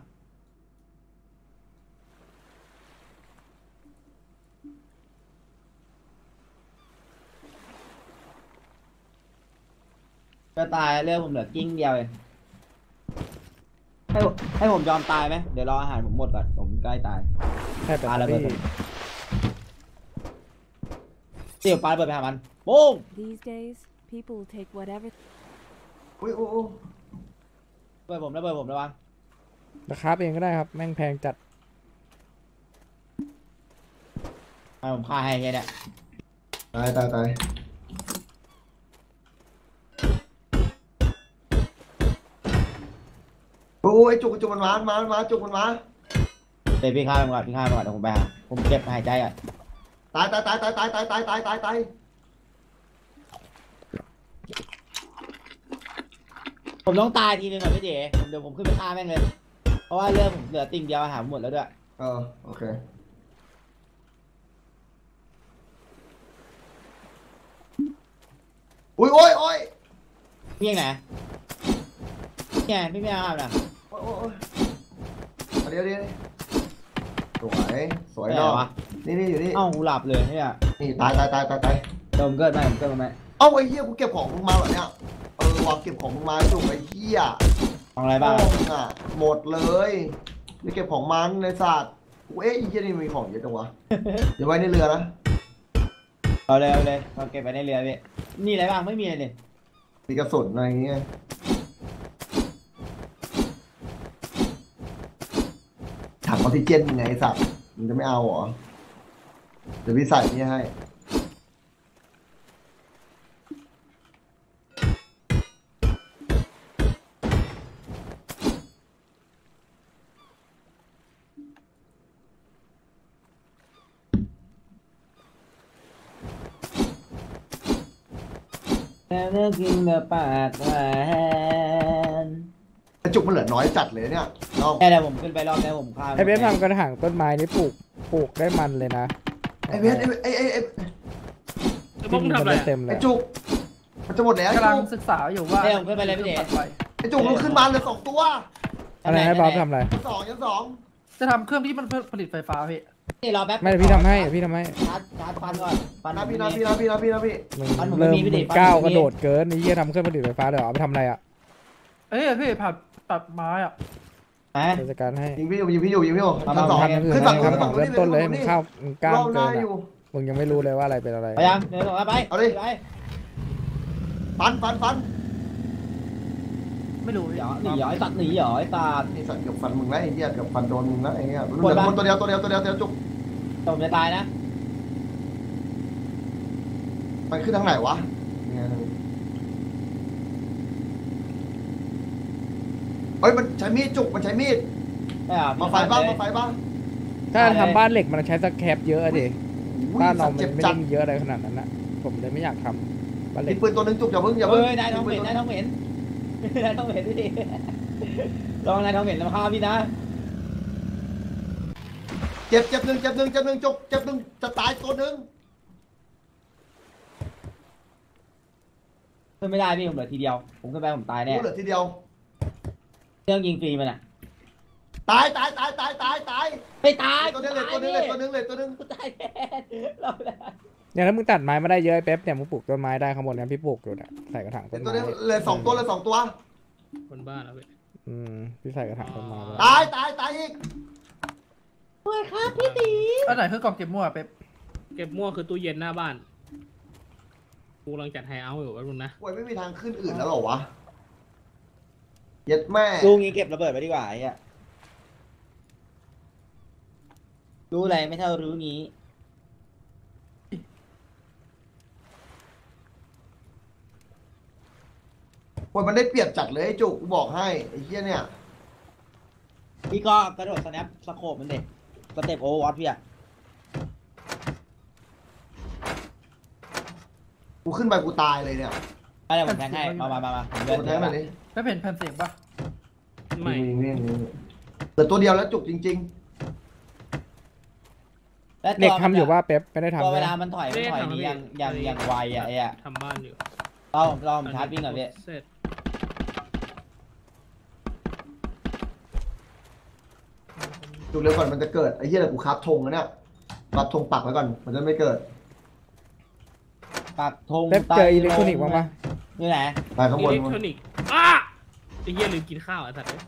จะตายเรื่องผมเหลือกิ้งเดียวเองให้ผมให้ผมยอมตายไหมเดี๋ยวรออาหารผมหมดก่อนผมใกล้ตายแค่แต่ปาระเบิดพี่เดี๋ยวปาระเบิดไปหามัน โป้ง These days, people will take whatever อุ้ยอุ้ยอุ้ยระเบิดผมระเบิดผมระวังราคาเองก็ได้ครับ แม่งแพงจัด ให้ผมฆ่าให้แค่เนี้ยตายตายตายโอ้ยจุกจุกมันมามามาจุกมันมาเดี๋ยวพี่ฆ่ามันก่อนพี่ฆ่ามันก่อนเดี๋ยวผมไปหาผมเก็บหายใจก่อนตายตายตายตายตายตายตายตายตายตาย ผมต้องตายทีนึงก่อนพี่เด๋ผมเดี๋ยวผมขึ้นไปฆ่าแม่งเลย เพราะว่าเรื่องผมเหลือติ่งเดียวอาหารหมดแล้วด้วย เออโอเค อุ้ยโอ้ยโอ้ยพี่ยังไหนเนี่ยพี่ไม่เอาอะโอ้ยโอ้ยโอ้ยเอาเดี๋ยวเดี๋ยวสวยสวยไม่เนาเอาวะะนี่นี่อยู่นี่เอ้ากูหลับเลยเนี่ยนี่ตายตายตายตายตายเดี๋ยวผมเกิดไหมผมเกิดมาไหมเอ้าไอ้เหี้ยกูเก็บของมึงมาเหรอเนี่ย เออวางเก็บของมึงมาจุกไอ้เหี้ยของอะไรบ้างห้องอะหมดเลยนี่เก็บของมันในศาสตร์กูเอ๊ะไอ้เหี้ยนี่มีของเยอะจังวะ เดี๋ยวไว้ในเรือนะเอาเลยเอาเลยเราเก็บไปในเรือพี่นี่อะไรบ้างไม่มีอะไรเลยมีกระสุนอะไรอย่างเงี้ยถังออกซิเจนยังไงไอ้สัตว์มึงจะไม่เอาเหรอเดี๋ยวพี่ใส่นี่ให้ แล้วเลิกกินเนื้อปากหวานกระจุกมันเหลือน้อยจัดเลยเนี่ยน้องแค่เดี๋ยวผมขึ้นไปรอบนี้ผมฆ่าไอเบสทำกระถางต้นไม้นี่ปลูกปลูกได้มันเลยนะไอ้เวสไอ้ไอ้ไอ้ไอ้แล้วพวกมึงทำอะไรด้อะเต็มเลไอ้ยจุกมันจะหมดแล้วไอ้กำลังจุกศึกษาอยู่ว่าเดี๋ยวผมขึ้นไปเลยพี่เด๋ตัดไฟไอ้จุกมันขึ้นมาเหลือสองตัวอะไรให้บอสทำอะไรชั้นสองชั้นสองจะทำเครื่องที่มันผลิตไฟฟ้าพี่ นี่รอแป๊บไม่เดี๋ยวพี่ทำให้เดี๋ยวพี่ทำให้ชาร์จชาร์จฟันก่อนฟันนะผมพี่ไม่นะมีพี่ นะพี่นะพี่นะพี่มึงฟันผมไม่เริ่มมีพี่ดิมึงฟันผมก้าวไม่มีกระโดดเกินไอ้เหี้ยทำเครื่องผลิตไฟฟ้าเดี๋ยวเอาไปทำอะไรอะเอ้ยพี่ผัดตัดไม้อะฮะเดี๋ยวจัดการให้ยิงพี่อยู่ยิงพี่อยู่ยิงพี่อยู่มาชั้นสอง ทำอย่างอื่นขึ้นให้ฝั่งทำนู้นของเริ่มต้นเลยให้มึงเข้ามึงกล้ามรอบหเกิน้านออะยู่ มึงยังไม่รู้เลยว่าอะไรเป็นอะไร ไปยังเดี๋ยวส่งไปเอาดิ ไปฟันฟันฟัน ไม่รู้หพี่ยอหนีหยอไอ้ตัดหนีหยอไอ้ตัดไอ้สัตว์เกือบฟันมึงแล้วไอ้เหี้ยเกือบฟันโดนมึงแล้วไอ้เหี้ยเหลืปวดอปะคนตัวเดียวตัวเดียวตัวเดียวตัวเดียวจุกผมจะตายนะมันขึ้นทางไหนวะเนี่ยเฮ้ยมันใช้มีดจุกมันใช้มีดไม่เอามาไฟบ้างมาไฟบ้างถ้าทำบ้านเหล็กมันใช้สแครปเยอะอะดิอุ้ยบ้านเราสัตว์มัเจ็นบไม่จัได้ดมีเยอะอะไรขนาดนั้นนะผมเลยไม่อยากทำบ้านเหล็มีกปืนตัวหนึงจุกอย่าเพิ่งอย่าเพิ่งเฮ้ยนายท้องเหม็นนายท้องเหม็น นายท้องเหม็นพี่ลองนายท้องเหม็นแล้วฆ่าพี่นะเจ็บเจ็บหนึ่งเจ็บหนึ่งเจ็บหนึ่งจุกเจ็บหนึ่งจะตายตัวหนึ่งขึ้นไม่ได้พี่ผมเหลือทีเดียว ผมขึ้นไปผมตายแน่กูเหลือทีเดียวเครื่องยิงฟรีมันอะตายตายตายตายตายตายไม่ตายตัวนึงเลยตัวนึงเลยตัวนึงเลยตัวนึงกูตายแน่เราได้ เนี่ยถ้ามึงตัดไม้มาได้เยอะไอ้เป๊ปเนี่ยมึงปลูกต้นไม้ได้ข้างบนเนี่ยพี่ปลูกอยู่เนี่ยใส่กระถางต้นตัวไม้นึงเลยสองตัวเลยสองตัว คนบ้าแล้วเว้ยอืมพี่ใส่กระถางต้นไม้ไว้ตายตายตายอีกอันไหนคือกล่องเก็บมั่วเป๊ปเก็บมั่วคือตู้เย็นหน้าบ้าน กูกำลังจัดไฮเอาท์อยู่แป๊บนึงนะ โอ้ยไม่มีทางขึ้นอื่นแล้วเหรอวะเย็ดแม่ลูกนี้เก็บระเบิดไปดีกว่าไอ้เหี้ยรู้อะไรไม่เท่ารู้งี้ วันมันได้เปรียบจัดเลยไอ้จุกกูบอกให้ไอ้เหี้ยเนี่ยพี่ก็กระโดดสแนปสโคปมันเด็กสเต็ปโอวอตพี่อะกูขึ้นไปกูตายเลยเนี่ยอะไรผมแทงให้มามามามาผมเดินกูแทงมาดิแล้วเห็นแผ่นเสียงปะไม่มีมีมีเหลือตัวเดียวแล้วจุกจริง แล้วตัวเด็กทำอยู่ว่าเป๊ปไม่ได้ตัวทำเวนะลามันถอยมันถอยนี่ยังยังยังไวอะไอ้อะทำบ้านอยู่เราเราผมชาร์จวิ่งก่อนพี่เสร็จ ๆ จุกเร็วก่อนมันจะเกิดไอ้เหี้ยแต่กูคับธงแล้วเนี่ยคับธงปักไว้ก่อนมันจะไม่เกิดปักธงเป๊ปเจออิเล็กทรอนิกส์บ้างปะนี่ไหนไปข้างบอินเล็กทรอนิกส์อ้าไอ้เหี้ยลืมกินข้าวไอ้สัตว์เอ้ย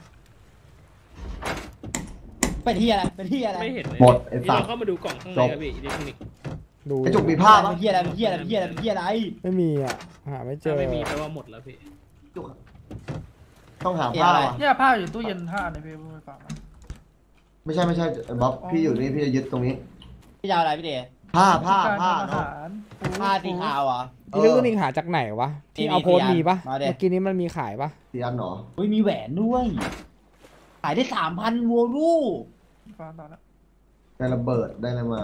เป็นที่อะไรเป็นที่อะไรไม่เห็นเลยหมดไอ้นี่สัตเราว์ เข้ามาดูกล่องข้างในครับพี่อิเล็กทรอนิกส์ดูไอ้จุกมีผ้าเป็ปะนที่อะไรเป็นที่อะไรเป็นที่อะไรเป็นที่อะไรไม่มีอะหาไม่เจถ้าอไม่มีแปลว่าหมดแล้วพี่ จุกต้องหาผ้าว่ะเนี่ยผ้าอยู่ตู้เย็นผ้าในพี่ไปฝากมา ไม่ใช่ไม่ใช่บ๊อบพี่อยู่นี่พี่จะยึดตรงนี้ พี่จะเอาอะไรพี่เดชผ้าผ้าการผ้าทำอาเนาะหารผ้าสีขาวเหรออิเล็กทรอนิกส์หาจากไหนวะที่มีเอาโพสต์มีมีปะมาดิเมื่อกี้นี้มันมีขายปะสีอันเหรอเฮ้ยมีแหวนด้วย ขายได้สามพันวอลูฟังต่อแล้วได้ระเบิดได้อะไรมา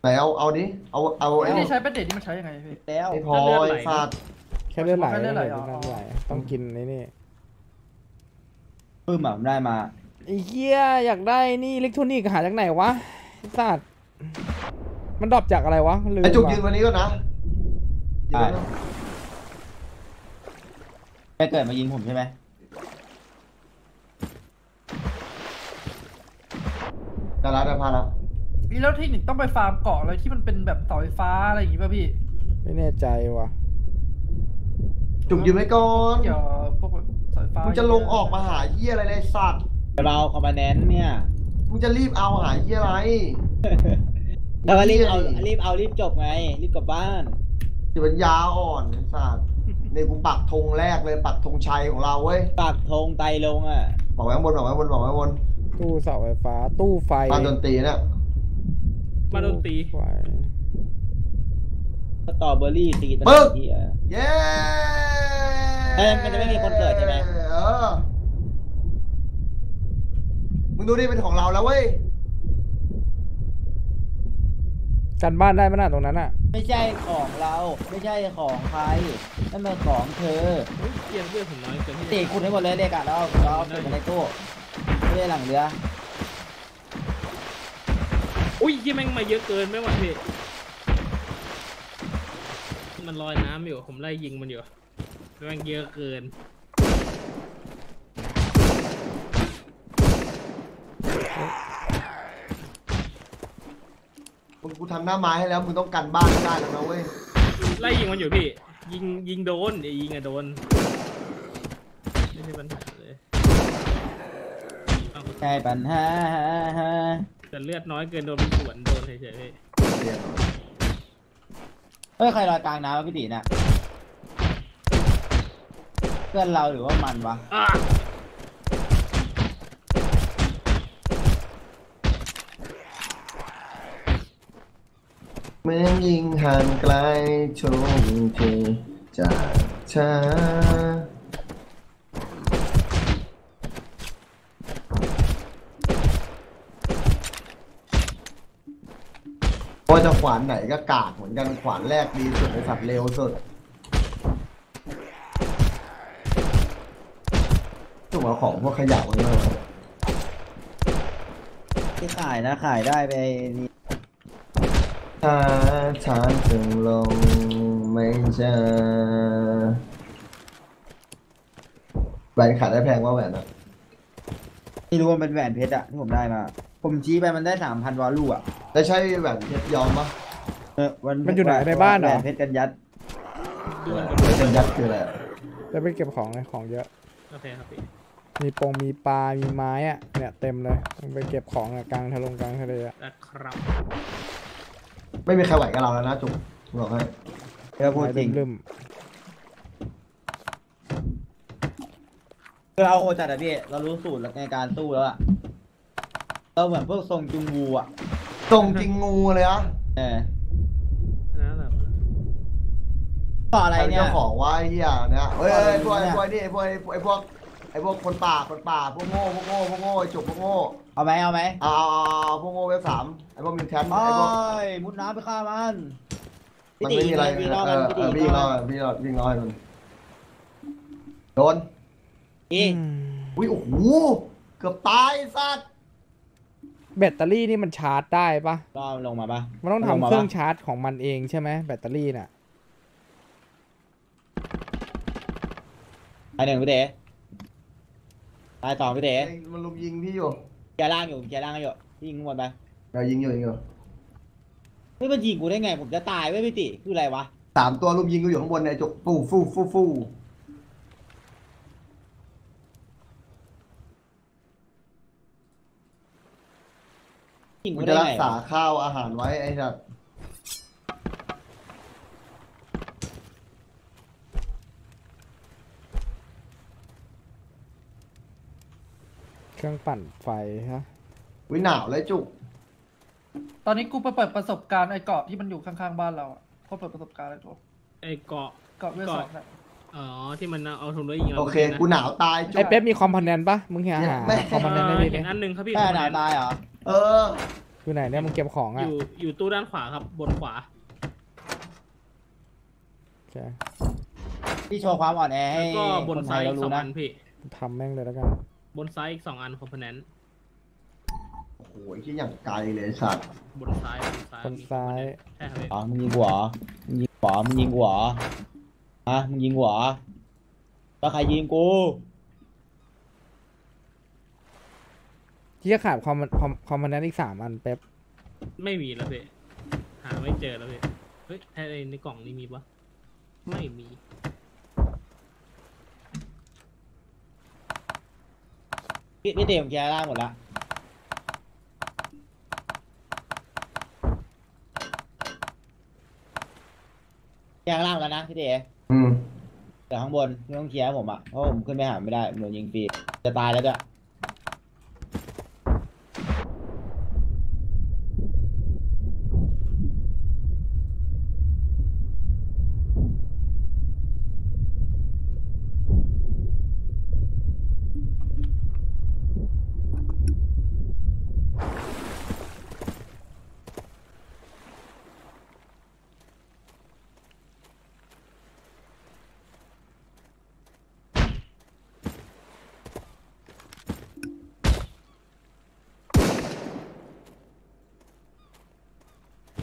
ไหนเอาเอาดิเอาเอาไอ้ไอ้ที่ใช้เป็นเด็ดที่มันใช้ยังไงพี่แล้วไอ้พลอยฟาดแค่เลือดไหลแค่เลือดไหลเลือดอ๋อไหลต้องกินไอ้นี่ปึ้มอะผมได้มา ไอ้เหี้ยอยากได้นี่อิเล็กทรอนิกส์หาจากไหนวะไอ้สัตว์มันดรอปจากอะไรวะลืมไอ้จุกว่ะยืนวันนี้ก่อนนะยืนไว้นะไปเกิดมายิงผมใช่ไหมได้แล้วได้ผ้าแล้วนี่แล้วเทคนิคต้องไปฟาร์มเกาะอะไรที่มันเป็นแบบเสาไฟฟ้าอะไรอย่างงี้ป่ะพี่ไม่แน่ใจว่ะจุกยืนไว้ก่อนเกี่ยวกับพวกแบบเสาไฟฟ้ามึงจะลงออกมาหาเหี้ยอะไรเลยสัตว์ เราคอมมานแนนเนี่ยมึงจะรีบเอาหาเหี้ยอะไรแล้วก็รีบเอารีบเอารีบจบไงรีบกลับบ้านจะเป็นยาอ่อนไอ้สัตว์นี่กูปักธงแรกเลยปักธงชัยของเราเว้ยปากธงไตลงอะบอกไว้ข้างบนบอกไว้ข้างบนบอกไว้ข้างบนตู้เสาไฟฟ้า ตู้ไฟบ้านดนตรีเนี่ยมาดนตรีไฟสตรอเบอร์รี่ซีดปึ๊กที่อะเย้ เอ้ยมันจะไม่มีคนเกิดใช่ไหม เออ มึงดูดิเป็นของเราแล้วเว้ย กันบ้านได้ไหมน่ะตรงนั้นอะ ไม่ใช่ของเรา ไม่ใช่ของใครนั่นมันของเธอเฮ้ยเกียร์เลือดผมน้อยเกินที่จะตีคุณให้หมดเลยเด็กอะแล้วเอาเราเอาเก็บไว้ในตู้ไม่ได้หลังเรือ อุ้ยยี่แม่งมาเยอะเกินไม่ไหวพี่มันลอยน้ำอยู่ผมไล่ยิงมันอยู่แม่งเยอะเกิน มึงกูทำหน้าไม้ให้แล้วมึงต้องกันบ้านให้ได้แล้วนะเว้ยไล่ยิงมันอยู่พี่ ยิงยิงโดนไอ้ยิงอะโดนไม่ใช่ปัญหาเลยเอาใช่ปัญหาแต่เลือดน้อยเกินโดนมันสวนโดนเฉยๆพี่เฮ้ยใครลอยกลางน้ำวะพี่ตีน่ะเพื่อนเราหรือว่ามันวะอะ เมื่อยิงห่างไกลชคทีจากช้าเพราจะขวานไหนก็กากเหมือนกันขวานแรกดีสุดไอสัตว์เร็วสุดต้องเอาของพวกขยะมันเลยที่ขายนะขายได้ไปนี่ ถ้าทานถึงลงไม่เจอแหวนขายได้แพงว่าแหวนอะไม่รู้ว่ามันเป็นแหวนเพชรอะที่ผมได้มา ผมชี้ไปมันได้สามพันวอลลุ่อะได้ใช่แหวนเพชรย้อมปะเออวันมันอยู่ไหนในบ้านเหรอ แหวนเพชรกันยัดดูมันเพชรยัดคืออะไรอะจะไปเก็บของเลยของเยอะ โอเคครับพี่มีปงมีปลา มีไม้อะเนี่ยเต็มเลยมึงไปเก็บของอะกลางทะลงกลางทะเลอะนะครับ ไม่มีใครไหวกับเราแล้วนะจุกบอกให้เพื่อพูดจริงลืมคือเราโหดจัดอะพี่เรารู้สูตรในการสู้แล้วอะเราเหมือนพวกทรงจุงวูอะตรงจริงงูเลยอะเออนะแบบต่ออะไรใครเป็นเนี่ยเจ้าของว่าไอ้เหี้ยเนี่ยเฮ้ยอะไรเฮ้ยพวกเนี่ไอ้ยพวกนี่ไอ้พวกไอ้พวกไอ้พวกคนป่าคนป่าพวกโง่พวกโง่พวกโง่ไอ้จุกพวกโง่เอาไหมเอาไหมเอาเอาเอาเอาพวกโง่เวลสามไอ้พวกมิวแทนโอ้ไอ้พวกยมุดน้ำไปฆ่ามันมันไม่มีอะไรพี่เอรออกันเออพี่วิ่งรรออวิ่งรอวิ่งรอให้มันโดนพี่อุ้ยโอ้โหเกือบตายไอ้สัตว์แบตเตอรี่นี่มันชาร์จได้ปะรอมันลงมาปะมันต้องลทำมาเครื่องปะชาร์จของมันเองใช่ไหมแบตเตอรี่น่ะตายหนึ่งพี่เต๋ตายสองพี่เต๋ไอ้มันลุมยิงพี่อยู่แกล่างอยู่แกล่างอยู่พี่ยิงข้างบนไป เดี๋ยวยิงอยู่ยิงอยู่เฮ้ยมันยิงกูได้ไง ผมจะตายเว้ยพี่ติคืออะไรวะ สามตัวลุมยิงกูอยู่ข้างบนเนี่ยจุกฟูฟูฟูฟูยิงกูกูจะได้รัไงกษาข้าวอาหารไว้ไอ้สัตว์เครื่องปั่นไฟฮะวิหนาวเลยจุก ตอนนี้กูไปเปิดประสบการณ์ไอ้เกาะที่มันอยู่ข้างๆบ้านเราอะเขาเปิดประสบการณ์ไอ้ตัวไอ้เกาะ เกาะเวลสองน่ะ อ๋อ ที่มันเอาทุนด้วยยิงเราโอเคมื่กูนะหนาวตายจุไอ้กเป๊ปมีคอมโพเนนต์ปะมึงหาหาไม่ คอมโพเนนต์ให้เออพี่ดิเห็นอันหนึ่งครับพี่แค่หนาวตายเหรอ เออ อยู่ไหนเนี่ยมึงเก็บของออะยู่อยู่ตู้ด้านขวาครับ บนขวา โอเคพี่โชว์ความอ่อนแอให้แล้วก็บนคนไทซ้ายยอีเรากสรู้องนะ อันพี่ ทำแม่งเลยแล้วกัน บนซ้ายอีกสองอันคอมโพเนนต์ โอ้โหที่อย่างไกลเลยไอ้สัตว์บนซ้ายบนซ้ายบนซ้ายใช่ครับพี่อ๋อมึงยิงกูเหรอมึงยิงกูเหรอมึงยิงกูเหรอฮะมึงยิงกูเหรอแล้วใครยิงกูที่จะขาดคอมคอมคอมโพเนนต์อีกสามอันเป๊ปไม่มีแล้วพี่หาไม่เจอแล้วพี่เฮ้ยไอ้ในกล่องนี้มีปะไม่มีพี่พี่เต๋ผมเคลียร์ล่างหมดละ เคลียร์ล่างแล้วนะพี่เต๋อืมแต่ข้างบนไม่ต้องเคลียร์ให้ผมอะเพราะผมขึ้นไปหาไม่ได้ผมโดนยิงฟรีจะตายแล้วจ้ะ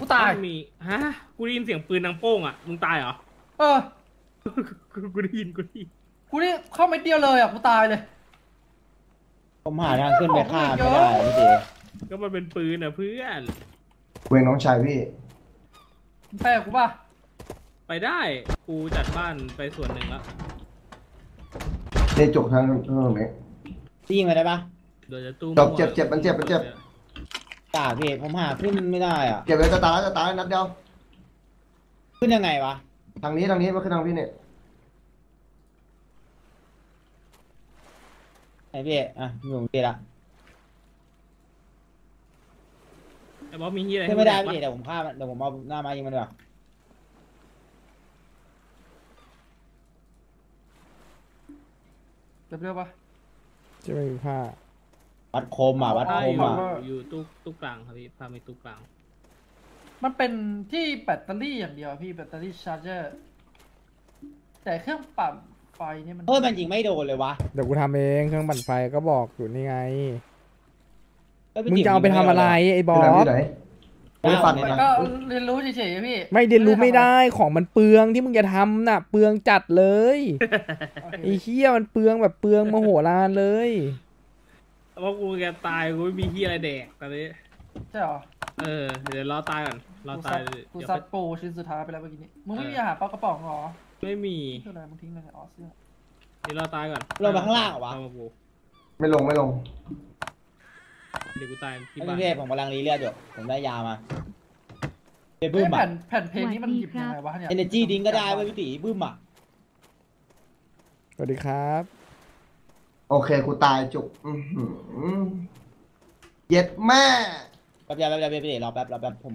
กูตาย ไม่มีฮะกูได้ ยินเสียงปืนดังโป้งอะมึงตายเหรอเออกูกูได้ยินกูได้ยินกูนี่เข้าเม็ดเดียวเลยอะกูตายเลย ผมหาทางขึ้นไปฆ่าไม่ได้พี่เต๋ก็มันเป็นปืนอะเพื่อนเวงน้องชายพี่มึงแปลกูป่ะไปได้กูจัดบ้านไปส่วนหนึ่งแล้วนี่จุกทางทางตรงนี้พี่ยิงไปได้ปะเดี๋ยวจะตู้จบเจ็บเจ็บมันเจ็บมันเจ็บจ่าพี่ผมหาขึ้นไม่ได้อะเก็บไว้จะตายแล้วจะตายแล้วนัดเดียว ขึ้นยังไงวะ ทางนี้ทางนี้ไม่ขึ้นทางพี่เนี่ยไหนพี่อะอยู่ตรงนี้ละไอ้บอสมีเฮียอะไรขึ้นไม่ได้ให้พี่แดกเดี๋ยวผมฆ่ามันเดี๋ยวผมเอาหน้าไม้ยิงมันดีกว่าเร็วๆป่ะจะไม่มีผ้าวัดคมอะวัดใช่คมอยู่อะอยู่ตู้ตู้กลางครับพี่พาไปตู้กลาง มันเป็นที่แบตเตอรี่อย่างเดียวอะพี่แบตเตอรี่ชาร์จเจอร์แต่เครื่องปั่นไฟนี่มันเฮ้ยมันยิงไม่โดนเลยวะเดี๋ยวกูทำเองเครื่องปั่นไฟก็บอกอยู่นี่ไงเฮ้ยพี่มึงติ๋จะเอาไปทำอะไรไอ้บอที่ไหนสที่ไหนไม่ได้ฟันไม่มันได้นะก็เรียนรู้เฉยๆพี่ไม่เรียนรู้ไม่ได้ของมันเปลืองที่มึงจะทำน่ะ เปลืองจัดเลยโอเคไอ้เหี้ยมันเปลืองแบบเปลืองมโหฬารเลย เพราะกูแกตายกูไม่มีเฮียอะไรแดกตอนนี้ ใช่เหรอ เออ เดี๋ยวรอตายก่อน รอกูตาซัยดเดี๋ยวกูเดี๋ยวซัดโปรชิ้นสุดท้ายไปแล้วเมื่อกี้นี้ มึงไม่มีอาหารปลากระป๋องเหรอ ไม่มีคืออะไรมึงทิ้งอะไรอ๋อเสื้อเดี๋ยวรอตายก่อนลงไปข้างล่างเหรอวะเมากูไม่ลงไม่ลงเดี๋ยวกูตายที่ไม่บ้านพี่ผมกำลังรีเลือดอยู่ผมได้ยามาเดี๋ยวบึ้เฮ้ยมแผ่อะนแผ่นเพลงนี้มันหยิบยังไงวะเนี่ยเอเนจีดิ้งก็ได้เว้ยพี่ตีบึ้มอะสวัสดีครับ โอเคกูตายจุกอื้อ หือเย็ดแม่แป๊บเดียวแป๊บเดียวพี่ตีรอแป๊บรอแป๊บผม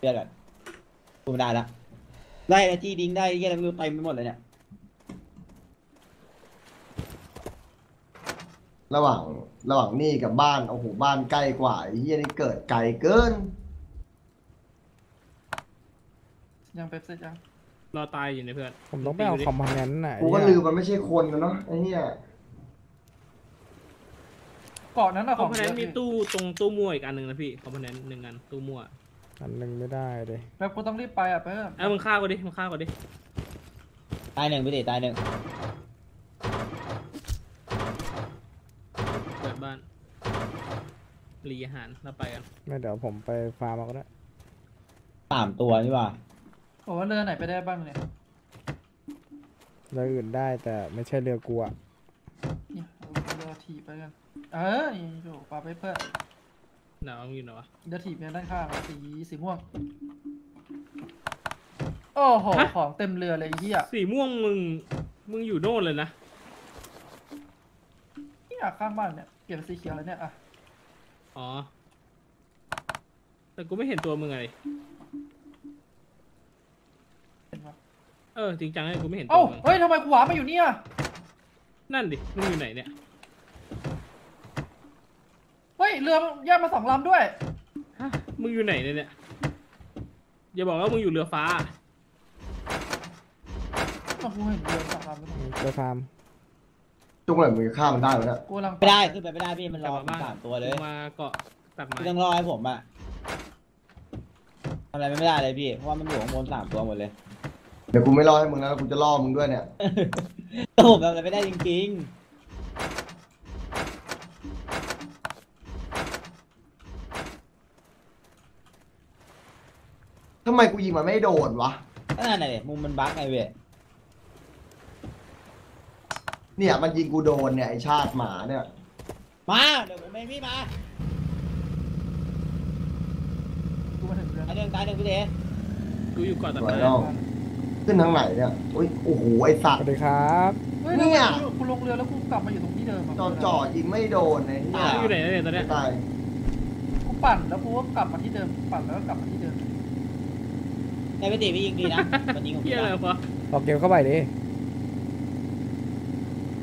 เลือดก่อนดูไม่ได้ละได้นะที่ดิ้งได้ยี่อะไรไม่รู้เต็มไปหมดเลยเนี่ย ระหว่างระหว่างนี่กับบ้านโอ้โหบ้านใกล้กว่าไอ้เหี้ยนี่เกิดไกลเกิน ยังเป็ปซี่ยังรอตายอยู่ในยเพื่อนผมต้องไปเอาคอมโพเนนต์น่ะกูก็ไอ้ลืเหี้มยมันไม่ใช่คนนะเนาะไอ้เหี้ย เกาะนั้นอะคขออมงโพเนนต์มีตู้ตรงตู้มั่วอีกอันหนึ่งนะพี่คอมโพเนนต์หนึ่งอันตู้มั่วอันหนึงไม่ได้เลยแบบกูต้องรีบไปอะเพิ่มเอ้ยมึงฆ่ากูดิมึงฆ่ากูดิตายหนึ่งพี่ติตายหนึ่งเปิดบ้านรีอาหารแล้วไปกันไม่เดี๋ยวผมไปฟาร์มเอาก็ได้สามตัวนี่หว่าบอกว่าเรือไหนไปได้บ้างเนี่ยเรืออื่นได้แต่ไม่ใช่เรือกูอะ เนี่ยเอาเรือ ถีบไปกัน เออ นี่โอ้ปลาไปเพื่อนหนาวมึงอยู่ไหนวะเรือถีบเนี่ยด้านข้างอะสีสีม่วง โอ้โห ของเต็มเรือเลยไอ้เหี้ยสีม่วงมึง มึงอยู่โน่นเลยนะนี่อะข้างบ้านเนี่ยเก็บสีเขียวเลยเนี่ยอะอ๋อ แต่กูไม่เห็นตัวมึงไงเห็นปะเออจริงจังเลยกูไม่เห็นตัเอ้าวมึงเฮ้ยทำไมกูหวามาอยู่เนี่ย นั่นดิมึงอยู่ไหนเนี่ยเฮ้ยเรือแยกมาสองลำด้วยฮะมึงอยู่ไหนเนี่ยเนี่ย อย่าบอกว่ามึงอยู่เรือฟ้ามันกูเห็นเรือสองลำด้วยไปฟาร์มจุกเลยมึงจะฆ่ามันได้ไหมเนี่ยกูกำลังไม่ได้ขึ้นไปไม่ได้พี่มันรกลัอบมาบ้านสามตัวเลยกูมาเกาะตัดไม้พี่ต้องรอให้ผมอะทำอะไรไม่ได้เลยพี่ เพราะว่ามันอยู่ข้างบนสามตัวหมดเลย เดี๋ยวกูไม่รอให้มึงแล้วกูจะล่อมึงด้วยเนี่ยแต่ผมทำอะไรไม่ได้จริงทำไมกูยิงมันไม่โดนวะๆนั่นน่ะเลยมุมมันบั๊กไงเว้ยเนี่ยมันยิงกูโดนเนี่ยไอชาติหมาเนี่ย มาเดี๋ยวผมเองพี่มากูมาถึงเรือตายหนึ่งตายหนึ่งพี่เดกูอยู่เกาะตัดสวไม้ยน้องขึ้นทางไหนเนี่ยโอ้ยโอ้โหไอสัสตว์ วัสดีครับเฮ้ยเนี่ยทำไมกูกูลงเรือแล้วกูกลับมาอยู่ตรงที่เดิมะจอจ่อยิงไม่โดนไอ้เนี่ยมึงอยู่ไหนเนี่ยตอนเนี้ยตายกูปั่นแล้วกูก็กลับมาที่เดิมปั่นแล้วก็กลับมาที่เดิม ไอ้พี่ติพี่ยิงดีนะมันยิงผมเฮีดียอะไรนะวะต่อเกมเข้าไปดิเ